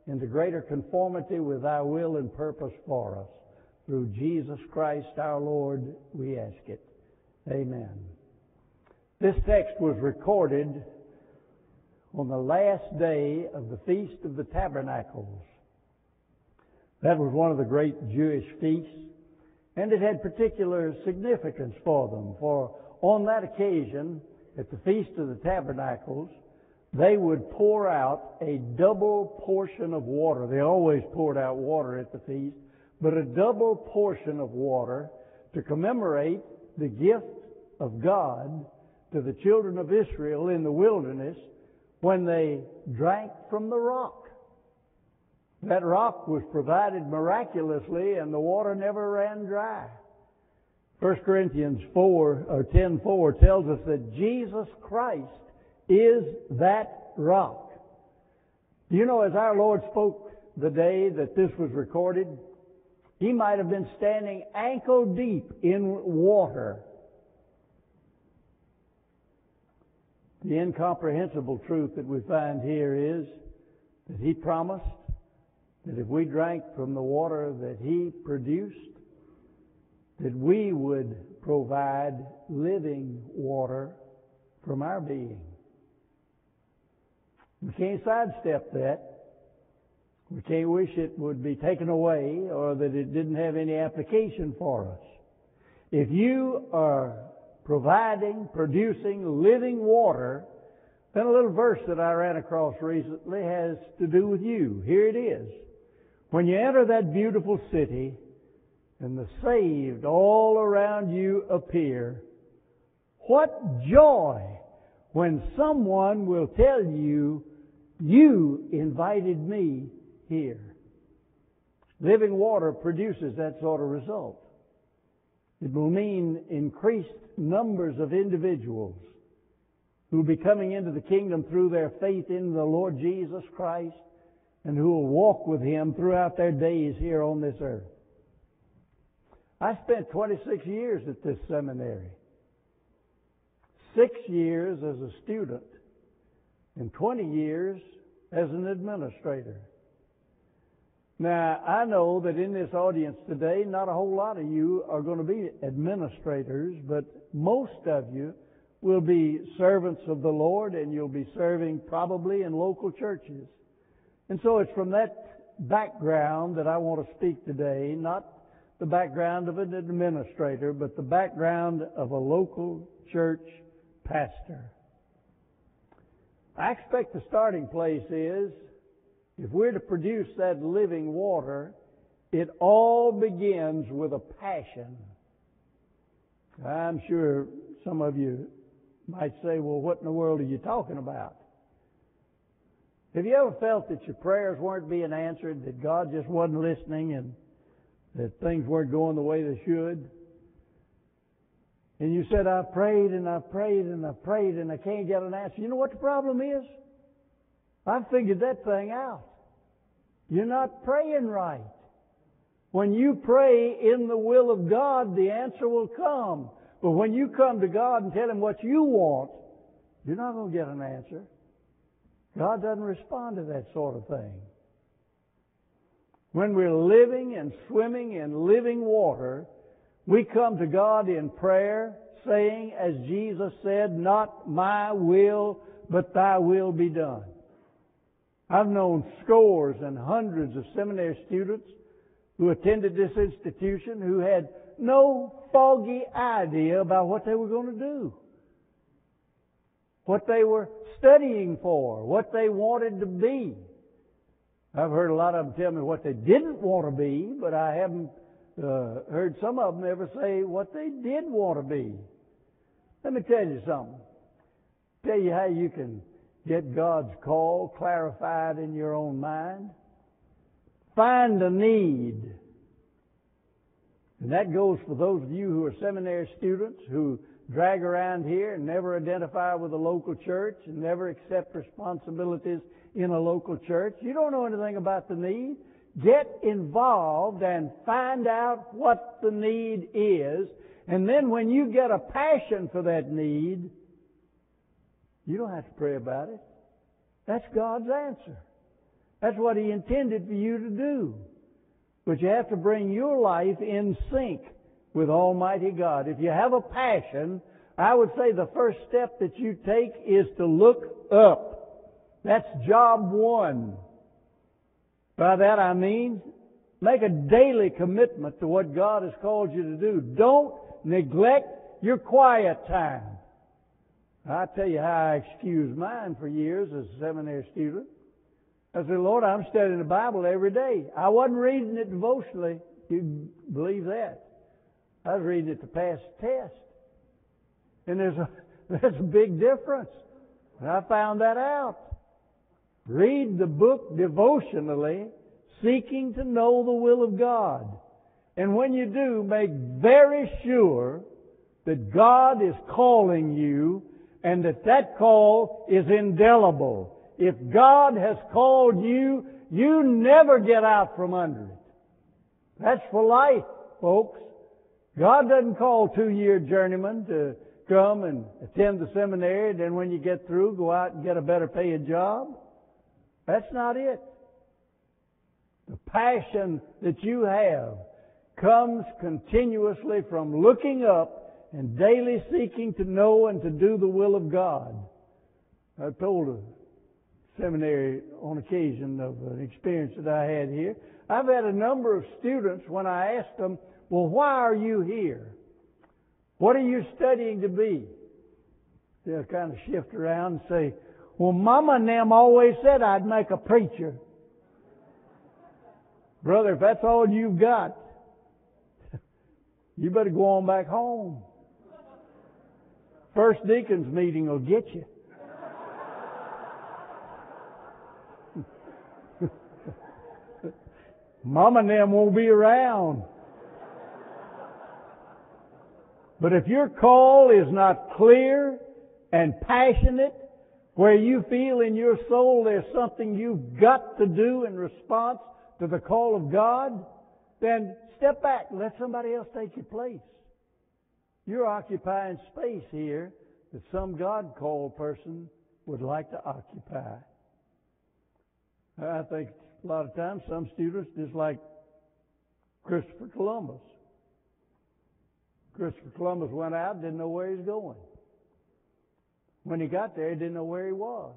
into greater conformity with Thy will and purpose for us. Through Jesus Christ our Lord, we ask it. Amen. This text was recorded on the last day of the Feast of the Tabernacles. That was one of the great Jewish feasts, and it had particular significance for them, for on that occasion, at the Feast of the Tabernacles, they would pour out a double portion of water. They always poured out water at the feast, but a double portion of water to commemorate the gift of God to the children of Israel in the wilderness when they drank from the rock. That rock was provided miraculously and the water never ran dry. 1 Corinthians 4 or 10:4 tells us that Jesus Christ is that rock. You know as our Lord spoke the day that this was recorded, he might have been standing ankle deep in water. The incomprehensible truth that we find here is that he promised that if we drank from the water that he produced, that we would provide living water from our being. We can't sidestep that. We can't wish it would be taken away or that it didn't have any application for us. If you are providing, producing living water, then a little verse that I ran across recently has to do with you. Here it is. When you enter that beautiful city and the saved all around you appear, what joy when someone will tell you You invited me here. Living water produces that sort of result. It will mean increased numbers of individuals who will be coming into the kingdom through their faith in the Lord Jesus Christ and who will walk with Him throughout their days here on this earth. I spent 26 years at this seminary. Six years as a student and 20 years as an administrator. Now, I know that in this audience today, not a whole lot of you are going to be administrators, but most of you will be servants of the Lord and you'll be serving probably in local churches. And so it's from that background that I want to speak today, not the background of an administrator, but the background of a local church pastor. I expect the starting place is if we're to produce that living water, it all begins with a passion. I'm sure some of you might say, well, what in the world are you talking about? Have you ever felt that your prayers weren't being answered, that God just wasn't listening, and that things weren't going the way they should? And you said, I've prayed and I've prayed and I've prayed and I can't get an answer. You know what the problem is? I've figured that thing out. You're not praying right. When you pray in the will of God, the answer will come. But when you come to God and tell Him what you want, you're not going to get an answer. God doesn't respond to that sort of thing. When we're living and swimming in living water, we come to God in prayer, saying, as Jesus said, not my will, but thy will be done. I've known scores and hundreds of seminary students who attended this institution who had no foggy idea about what they were going to do. What they were studying for, what they wanted to be. I've heard a lot of them tell me what they didn't want to be, but I haven't uh, heard some of them ever say what they did want to be. Let me tell you something. Tell you how you can Get God's call clarified in your own mind. Find a need. And that goes for those of you who are seminary students who drag around here and never identify with a local church and never accept responsibilities in a local church. You don't know anything about the need. Get involved and find out what the need is. And then when you get a passion for that need, you don't have to pray about it. That's God's answer. That's what He intended for you to do. But you have to bring your life in sync with Almighty God. If you have a passion, I would say the first step that you take is to look up. That's job one. By that I mean, make a daily commitment to what God has called you to do. Don't neglect your quiet time. I tell you how I excused mine for years as a seminary student. I said, Lord, I'm studying the Bible every day. I wasn't reading it devotionally. You believe that? I was reading it to pass the test. And there's a, there's a big difference. And I found that out. Read the book devotionally, seeking to know the will of God. And when you do, make very sure that God is calling you and that that call is indelible. If God has called you, you never get out from under it. That's for life, folks. God doesn't call two-year journeymen to come and attend the seminary, and then when you get through, go out and get a better paying job. That's not it. The passion that you have comes continuously from looking up and daily seeking to know and to do the will of God. I told a seminary on occasion of an experience that I had here. I've had a number of students when I asked them, well, why are you here? What are you studying to be? They'll kind of shift around and say, well, Mama and them always said I'd make a preacher. Brother, if that's all you've got, you better go on back home. First deacon's meeting will get you. Mama and them won't be around. But if your call is not clear and passionate where you feel in your soul there's something you've got to do in response to the call of God, then step back and let somebody else take your place. You're occupying space here that some God called person would like to occupy. I think a lot of times some students just like Christopher Columbus. Christopher Columbus went out, didn't know where he was going. When he got there, he didn't know where he was.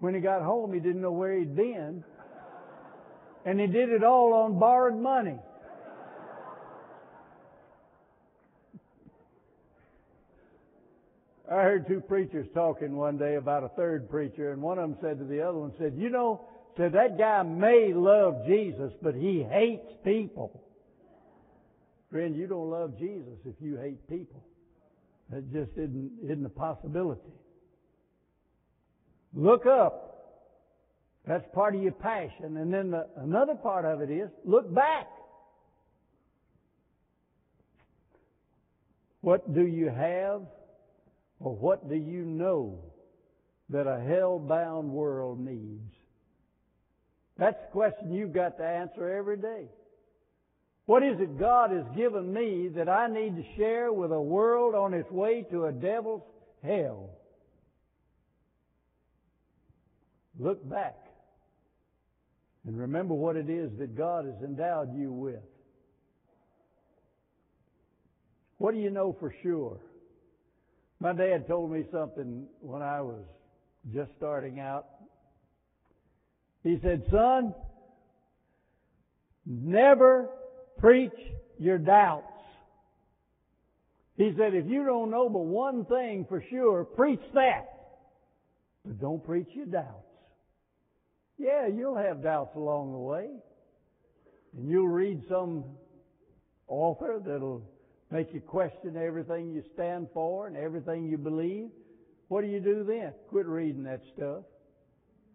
When he got home, he didn't know where he'd been. And he did it all on borrowed money. I heard two preachers talking one day about a third preacher, and one of them said to the other one, said, You know, said that guy may love Jesus, but he hates people. Friend, you don't love Jesus if you hate people. That just isn't, isn't a possibility. Look up. That's part of your passion. And then the, another part of it is look back. What do you have or what do you know that a hell-bound world needs? That's the question you've got to answer every day. What is it God has given me that I need to share with a world on its way to a devil's hell? Look back and remember what it is that God has endowed you with. What do you know for sure? My dad told me something when I was just starting out. He said, son, never preach your doubts. He said, if you don't know but one thing for sure, preach that. But don't preach your doubts. Yeah, you'll have doubts along the way. And you'll read some author that'll make you question everything you stand for and everything you believe. What do you do then? Quit reading that stuff.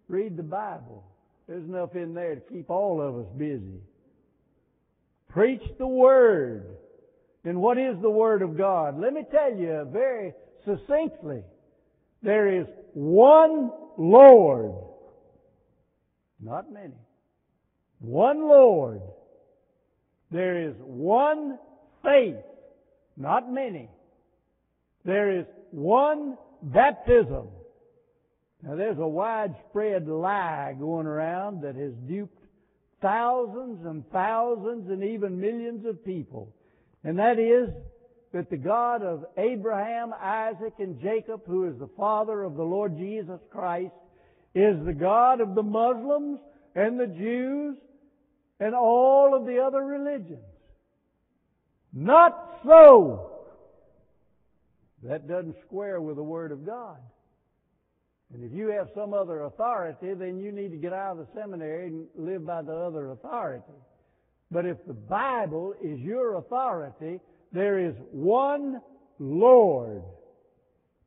Read the Bible. There's enough in there to keep all of us busy. Preach the Word. And what is the Word of God? Let me tell you very succinctly. There is one Lord. Not many. One Lord. There is one faith. Not many. There is one baptism. Now there's a widespread lie going around that has duped thousands and thousands and even millions of people. And that is that the God of Abraham, Isaac, and Jacob, who is the Father of the Lord Jesus Christ, is the God of the Muslims and the Jews and all of the other religions. Not so. That doesn't square with the Word of God. And if you have some other authority, then you need to get out of the seminary and live by the other authority. But if the Bible is your authority, there is one Lord.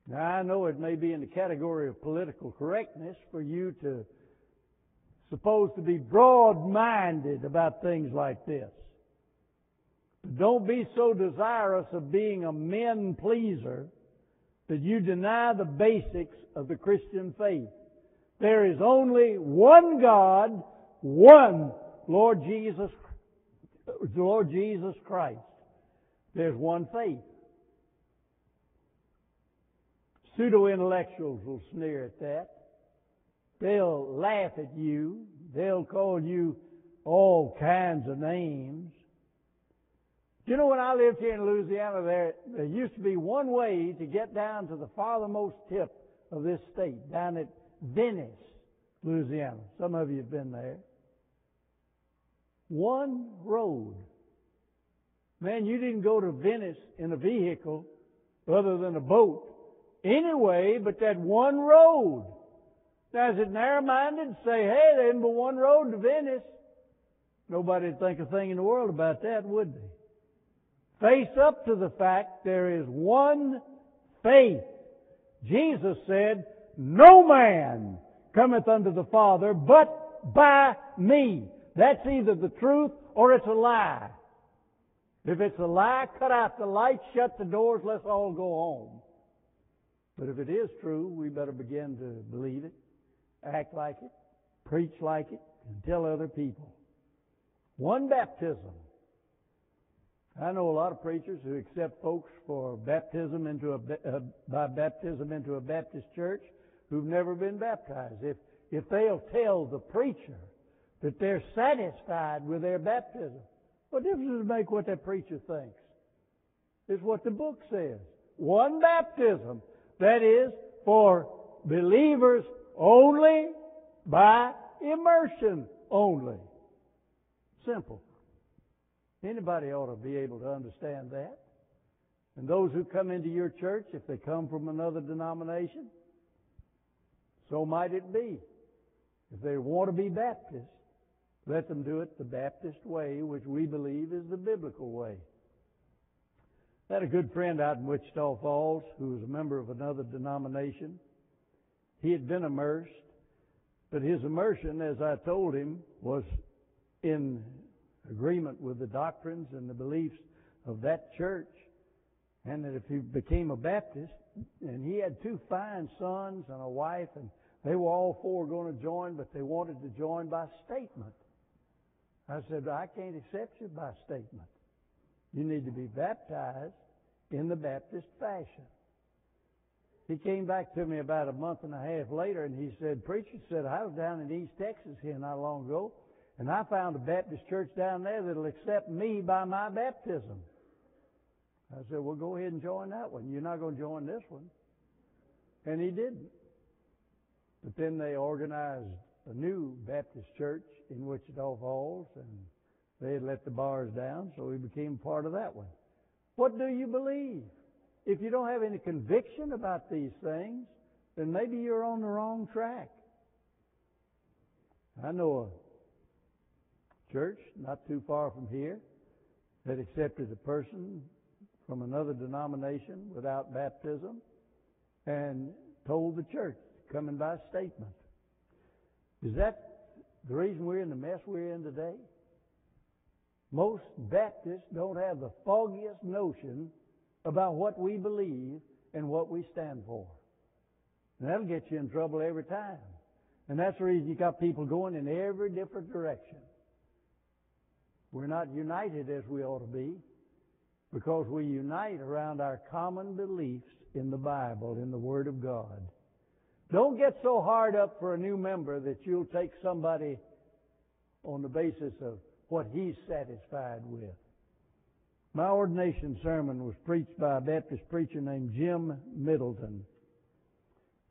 Now I know it may be in the category of political correctness for you to supposed to be broad-minded about things like this. But don't be so desirous of being a men pleaser that you deny the basics of the Christian faith. There is only one God, one Lord Jesus, Lord Jesus Christ. There's one faith. Pseudo-intellectuals will sneer at that. They'll laugh at you. They'll call you all kinds of names. You know, when I lived here in Louisiana, there, there used to be one way to get down to the farthermost tip of this state, down at Venice, Louisiana. Some of you have been there. One road. Man, you didn't go to Venice in a vehicle other than a boat anyway, but that one road. Now, is it narrow-minded to say, hey, there isn't but one road to Venice? Nobody'd think a thing in the world about that, would they? face up to the fact there is one faith. Jesus said, No man cometh unto the Father but by me. That's either the truth or it's a lie. If it's a lie, cut out the lights, shut the doors, let's all go home. But if it is true, we better begin to believe it, act like it, preach like it, and tell other people. One baptism. I know a lot of preachers who accept folks for baptism into a uh, by baptism into a Baptist church who've never been baptized. If if they'll tell the preacher that they're satisfied with their baptism, what difference does it make what that preacher thinks? It's what the book says. One baptism. That is for believers only by immersion only. Simple. Anybody ought to be able to understand that. And those who come into your church, if they come from another denomination, so might it be. If they want to be Baptist, let them do it the Baptist way, which we believe is the biblical way. I had a good friend out in Wichita Falls who was a member of another denomination. He had been immersed, but his immersion, as I told him, was in agreement with the doctrines and the beliefs of that church. And that if he became a Baptist, and he had two fine sons and a wife, and they were all four going to join, but they wanted to join by statement. I said, I can't accept you by statement. You need to be baptized in the Baptist fashion. He came back to me about a month and a half later and he said, Preacher said, I was down in East Texas here not long ago and I found a Baptist church down there that'll accept me by my baptism. I said, Well, go ahead and join that one. You're not going to join this one. And he didn't. But then they organized a new Baptist church in Wichita Falls, and they had let the bars down, so we became part of that one. What do you believe? If you don't have any conviction about these things, then maybe you're on the wrong track. I know a church not too far from here that accepted a person from another denomination without baptism and told the church, coming by statement. Is that the reason we're in the mess we're in today? Most Baptists don't have the foggiest notion about what we believe and what we stand for. And that'll get you in trouble every time. And that's the reason you got people going in every different direction. We're not united as we ought to be because we unite around our common beliefs in the Bible, in the Word of God. Don't get so hard up for a new member that you'll take somebody on the basis of what he's satisfied with. My ordination sermon was preached by a Baptist preacher named Jim Middleton.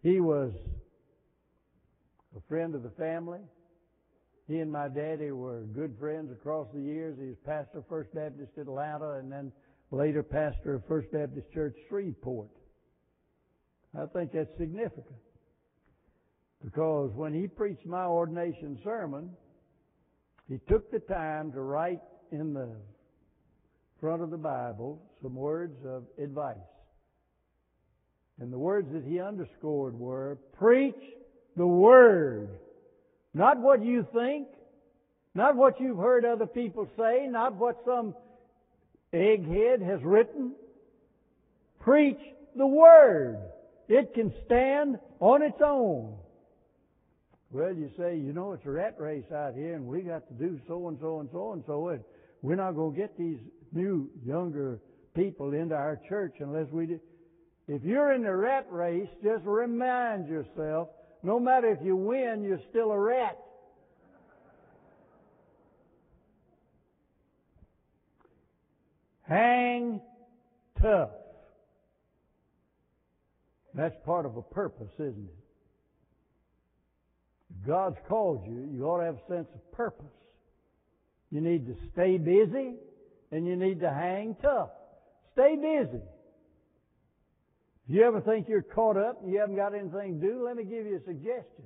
He was a friend of the family. He and my daddy were good friends across the years. He was pastor of First Baptist Atlanta and then later pastor of First Baptist Church Shreveport. I think that's significant. Because when he preached my ordination sermon, he took the time to write in the front of the Bible some words of advice. And the words that he underscored were, preach the Word. Not what you think, not what you've heard other people say, not what some egghead has written. Preach the Word. It can stand on its own. Well, you say, you know, it's a rat race out here and we got to do so and so and so and so and we're not going to get these new, younger people into our church unless we do. If you're in the rat race, just remind yourself, no matter if you win, you're still a rat. Hang tough. That's part of a purpose, isn't it? God's called you, you ought to have a sense of purpose. You need to stay busy and you need to hang tough. Stay busy. You ever think you're caught up and you haven't got anything to do, let me give you a suggestion.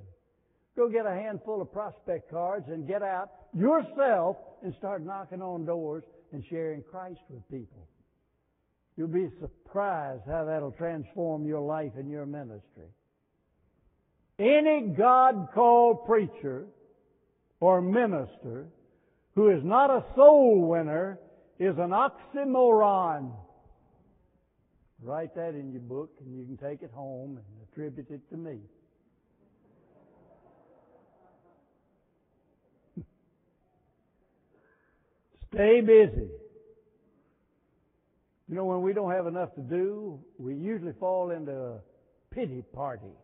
Go get a handful of prospect cards and get out yourself and start knocking on doors and sharing Christ with people. You'll be surprised how that'll transform your life and your ministry. Any God called preacher or minister who is not a soul winner is an oxymoron. Write that in your book and you can take it home and attribute it to me. Stay busy. You know, when we don't have enough to do, we usually fall into a pity party.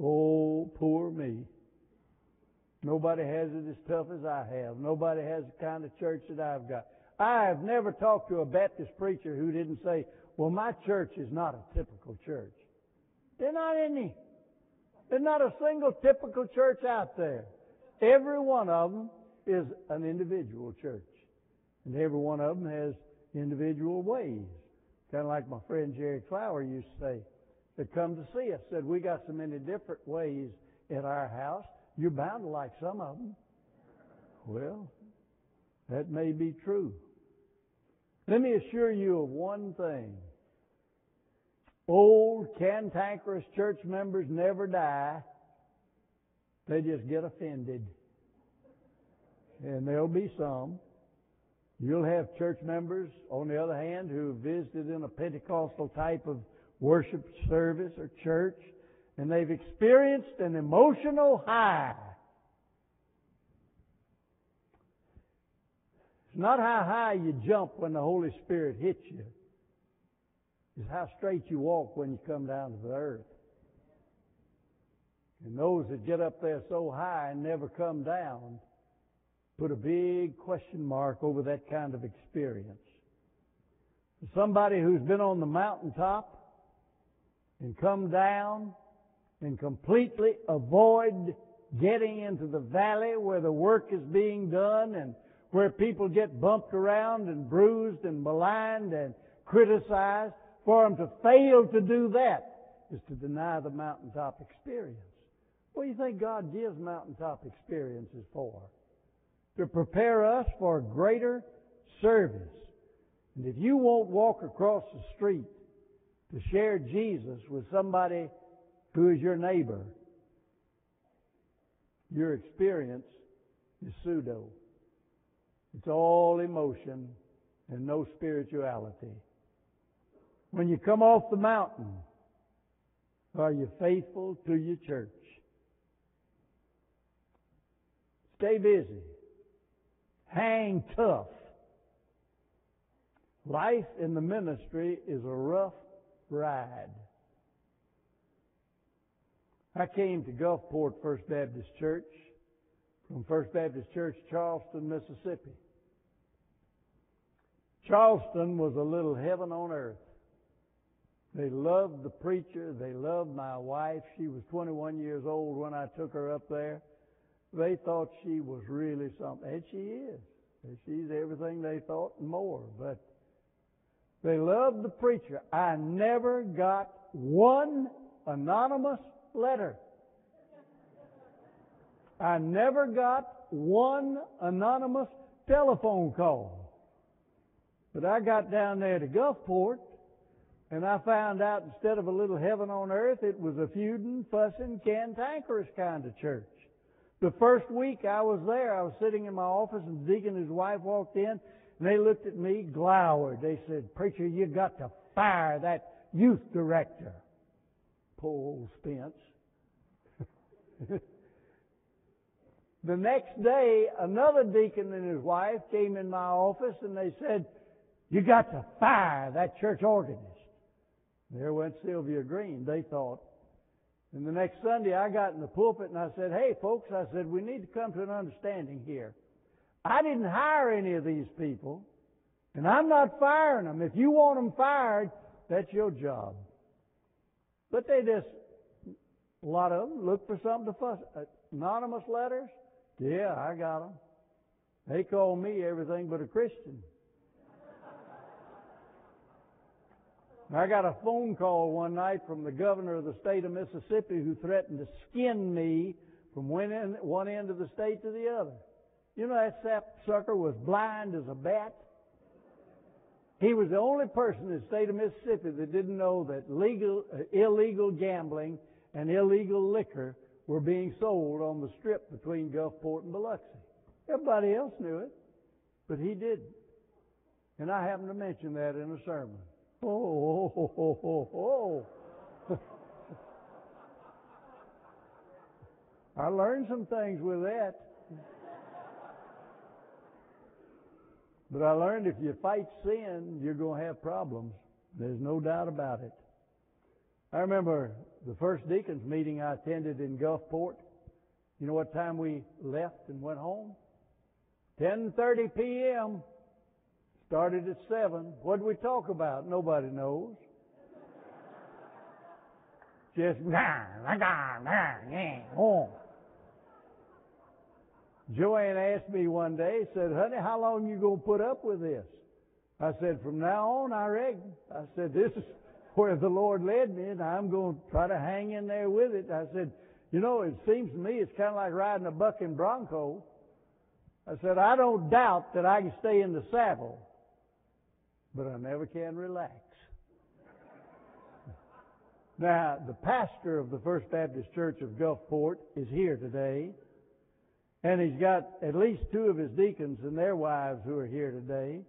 Oh, poor me. Nobody has it as tough as I have. Nobody has the kind of church that I've got. I have never talked to a Baptist preacher who didn't say, well, my church is not a typical church. There's not any. There's not a single typical church out there. Every one of them is an individual church. And every one of them has individual ways. Kind of like my friend Jerry Clower used to say, that come to see us, said, we got so many different ways at our house, you're bound to like some of them. Well, that may be true. Let me assure you of one thing. Old, cantankerous church members never die. They just get offended. And there'll be some. You'll have church members, on the other hand, who visited in a Pentecostal type of worship service or church, and they've experienced an emotional high. It's not how high you jump when the Holy Spirit hits you. It's how straight you walk when you come down to the earth. And those that get up there so high and never come down put a big question mark over that kind of experience. Somebody who's been on the mountaintop and come down and completely avoid getting into the valley where the work is being done and where people get bumped around and bruised and maligned and criticized, for them to fail to do that is to deny the mountaintop experience. What do you think God gives mountaintop experiences for? To prepare us for greater service. And if you won't walk across the street to share Jesus with somebody who is your neighbor, your experience is pseudo. It's all emotion and no spirituality. When you come off the mountain, are you faithful to your church? Stay busy. Hang tough. Life in the ministry is a rough ride. I came to Gulfport First Baptist Church from First Baptist Church, Charleston, Mississippi. Charleston was a little heaven on earth. They loved the preacher. They loved my wife. She was 21 years old when I took her up there. They thought she was really something. And she is. She's everything they thought and more. But they loved the preacher. I never got one anonymous letter. I never got one anonymous telephone call. But I got down there to Gulfport and I found out instead of a little heaven on earth, it was a feuding, fussing, cantankerous kind of church. The first week I was there, I was sitting in my office and Deacon and his wife walked in and they looked at me, glowered. They said, Preacher, you got to fire that youth director. Poor old Spence. the next day, another deacon and his wife came in my office and they said, You got to fire that church organist. There went Sylvia Green, they thought. And the next Sunday I got in the pulpit and I said, Hey folks, I said, we need to come to an understanding here. I didn't hire any of these people, and I'm not firing them. If you want them fired, that's your job. But they just, a lot of them look for something to fuss. Anonymous letters? Yeah, I got them. They call me everything but a Christian. I got a phone call one night from the governor of the state of Mississippi who threatened to skin me from one end, one end of the state to the other. You know that sap sucker was blind as a bat? He was the only person in the state of Mississippi that didn't know that legal, uh, illegal gambling and illegal liquor were being sold on the strip between Gulfport and Biloxi. Everybody else knew it, but he didn't. And I happened to mention that in a sermon. Oh, oh, oh, oh, oh. I learned some things with that. But I learned if you fight sin, you're going to have problems. There's no doubt about it. I remember the first deacons meeting I attended in Gulfport. You know what time we left and went home? 10:30 p.m. Started at 7. What did we talk about? Nobody knows. Just oh. Joanne asked me one day, said, honey, how long you going to put up with this? I said, from now on, I reckon. I said, this is where the Lord led me, and I'm going to try to hang in there with it. I said, you know, it seems to me it's kind of like riding a bucking bronco. I said, I don't doubt that I can stay in the saddle, but I never can relax. now, the pastor of the First Baptist Church of Gulfport is here today. And he's got at least two of his deacons and their wives who are here today.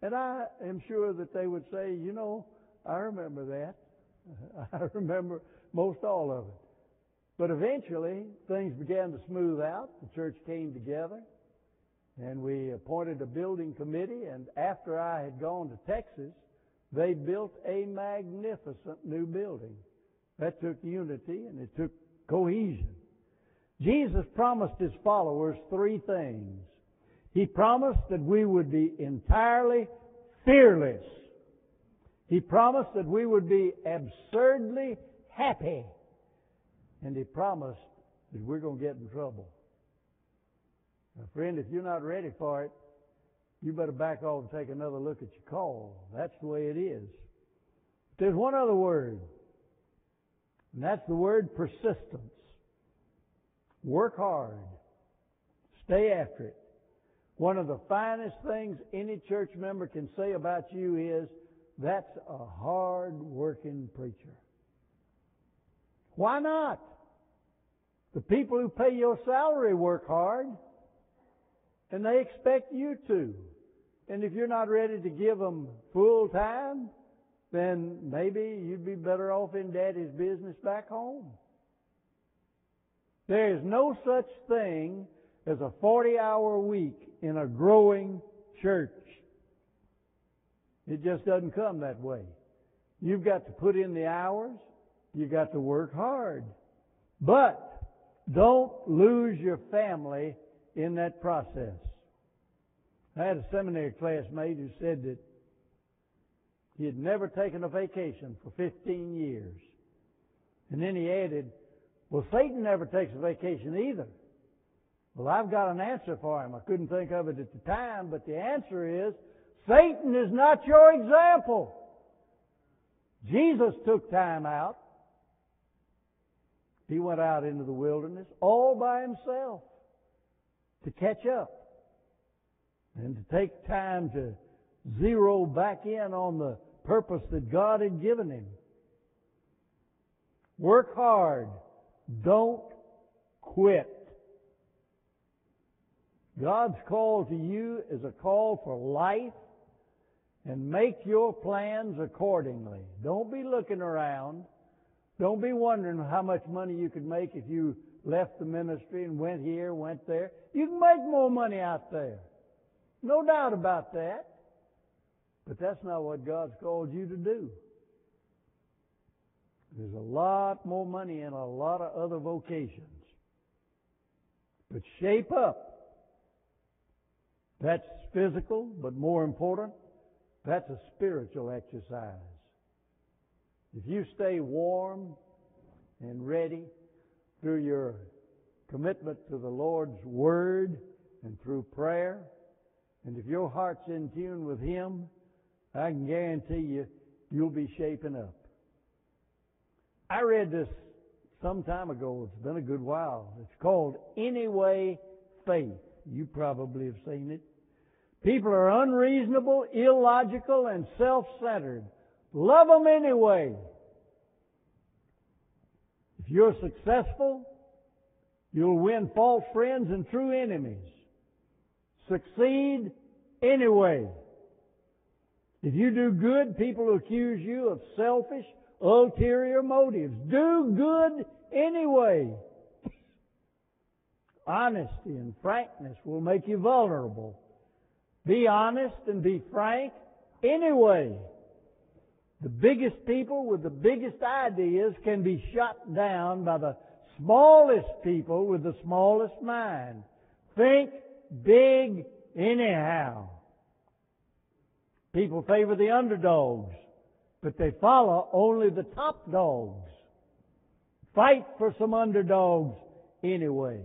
And I am sure that they would say, you know, I remember that. I remember most all of it. But eventually, things began to smooth out. The church came together, and we appointed a building committee. And after I had gone to Texas, they built a magnificent new building. That took unity and it took cohesion. Jesus promised his followers three things. He promised that we would be entirely fearless. He promised that we would be absurdly happy. And he promised that we're going to get in trouble. Now, friend, if you're not ready for it, you better back off and take another look at your call. That's the way it is. There's one other word, and that's the word persistence. Work hard. Stay after it. One of the finest things any church member can say about you is, that's a hard working preacher. Why not? The people who pay your salary work hard, and they expect you to. And if you're not ready to give them full time, then maybe you'd be better off in daddy's business back home. There is no such thing as a 40 hour week in a growing church. It just doesn't come that way. You've got to put in the hours. You've got to work hard. But don't lose your family in that process. I had a seminary classmate who said that he had never taken a vacation for 15 years. And then he added, well, Satan never takes a vacation either. Well, I've got an answer for him. I couldn't think of it at the time, but the answer is Satan is not your example. Jesus took time out. He went out into the wilderness all by himself to catch up and to take time to zero back in on the purpose that God had given him. Work hard don't quit. God's call to you is a call for life and make your plans accordingly. Don't be looking around. Don't be wondering how much money you could make if you left the ministry and went here, went there. You can make more money out there. No doubt about that. But that's not what God's called you to do. There's a lot more money in a lot of other vocations. But shape up. That's physical, but more important, that's a spiritual exercise. If you stay warm and ready through your commitment to the Lord's Word and through prayer, and if your heart's in tune with Him, I can guarantee you, you'll be shaping up. I read this some time ago. It's been a good while. It's called Anyway Faith. You probably have seen it. People are unreasonable, illogical, and self-centered. Love them anyway. You're successful, you'll win false friends and true enemies. succeed anyway. If you do good, people accuse you of selfish, ulterior motives. Do good anyway. Honesty and frankness will make you vulnerable. Be honest and be frank anyway. The biggest people with the biggest ideas can be shut down by the smallest people with the smallest mind. Think big anyhow. People favor the underdogs, but they follow only the top dogs. Fight for some underdogs anyway.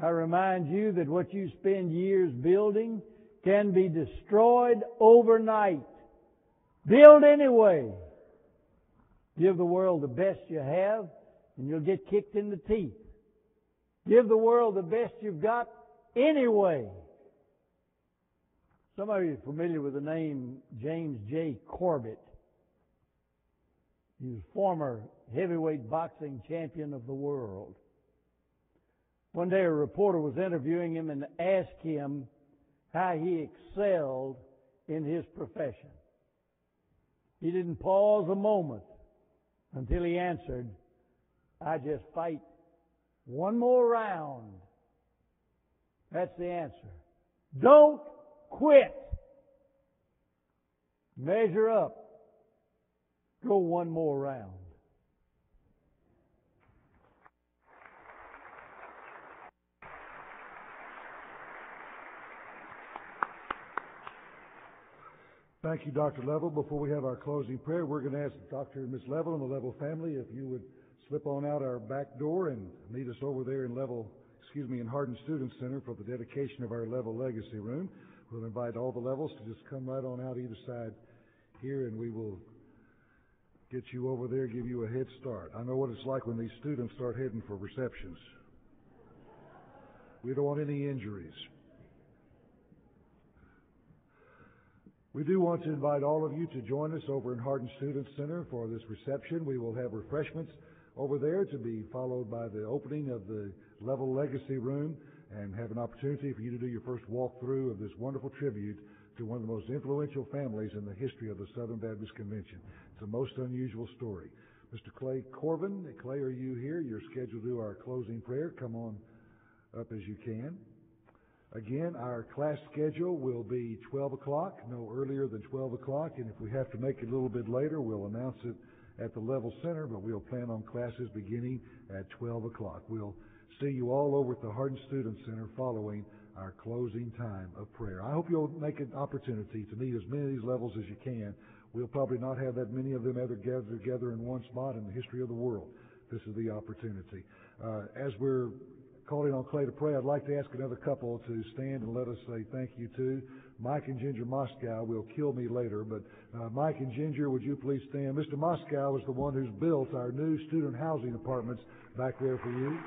I remind you that what you spend years building can be destroyed overnight. Build anyway. Give the world the best you have, and you'll get kicked in the teeth. Give the world the best you've got anyway. Some of you are familiar with the name James J. Corbett. He was former heavyweight boxing champion of the world. One day a reporter was interviewing him and asked him how he excelled in his profession. He didn't pause a moment until he answered, I just fight one more round. That's the answer. Don't quit. Measure up. Go one more round. Thank you, Dr. Leavell. Before we have our closing prayer, we're going to ask Dr. and Ms. Leavell and the Leavell family if you would slip on out our back door and meet us over there in Leavell, excuse me, in Hardin Student Center for the dedication of our Leavell Legacy Room. We'll invite all the Leavells to just come right on out either side here and we will get you over there, give you a head start. I know what it's like when these students start heading for receptions. We don't want any injuries. We do want to invite all of you to join us over in Hardin Student Center for this reception. We will have refreshments over there to be followed by the opening of the Leavell Legacy Room and have an opportunity for you to do your first walkthrough of this wonderful tribute to one of the most influential families in the history of the Southern Baptist Convention. It's a most unusual story. Mr. Clay Corbin, Clay, are you here? You're scheduled to do our closing prayer. Come on up as you can. Again, our class schedule will be 12 o'clock, no earlier than 12 o'clock, and if we have to make it a little bit later, we'll announce it at the Leavell center, but we'll plan on classes beginning at 12 o'clock. We'll see you all over at the Hardin Student Center following our closing time of prayer. I hope you'll make an opportunity to meet as many of these Leavells as you can. We'll probably not have that many of them ever gathered together in one spot in the history of the world. This is the opportunity. Uh, as we're calling on Clay to pray, I'd like to ask another couple to stand and let us say thank you to. Mike and Ginger Moscow will kill me later, but uh, Mike and Ginger, would you please stand? Mr. Moscow is the one who's built our new student housing apartments back there for you.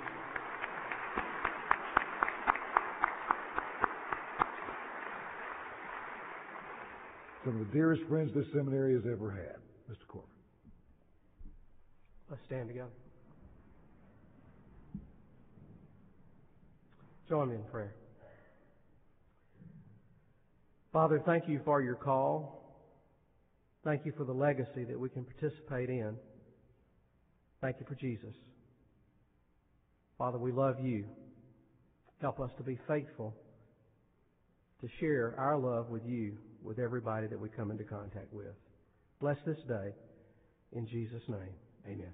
Some of the dearest friends this seminary has ever had. Mr. Corbin. Let's stand together. Join me in prayer. Father, thank you for your call. Thank you for the legacy that we can participate in. Thank you for Jesus. Father, we love you. Help us to be faithful to share our love with you, with everybody that we come into contact with. Bless this day. In Jesus' name, amen.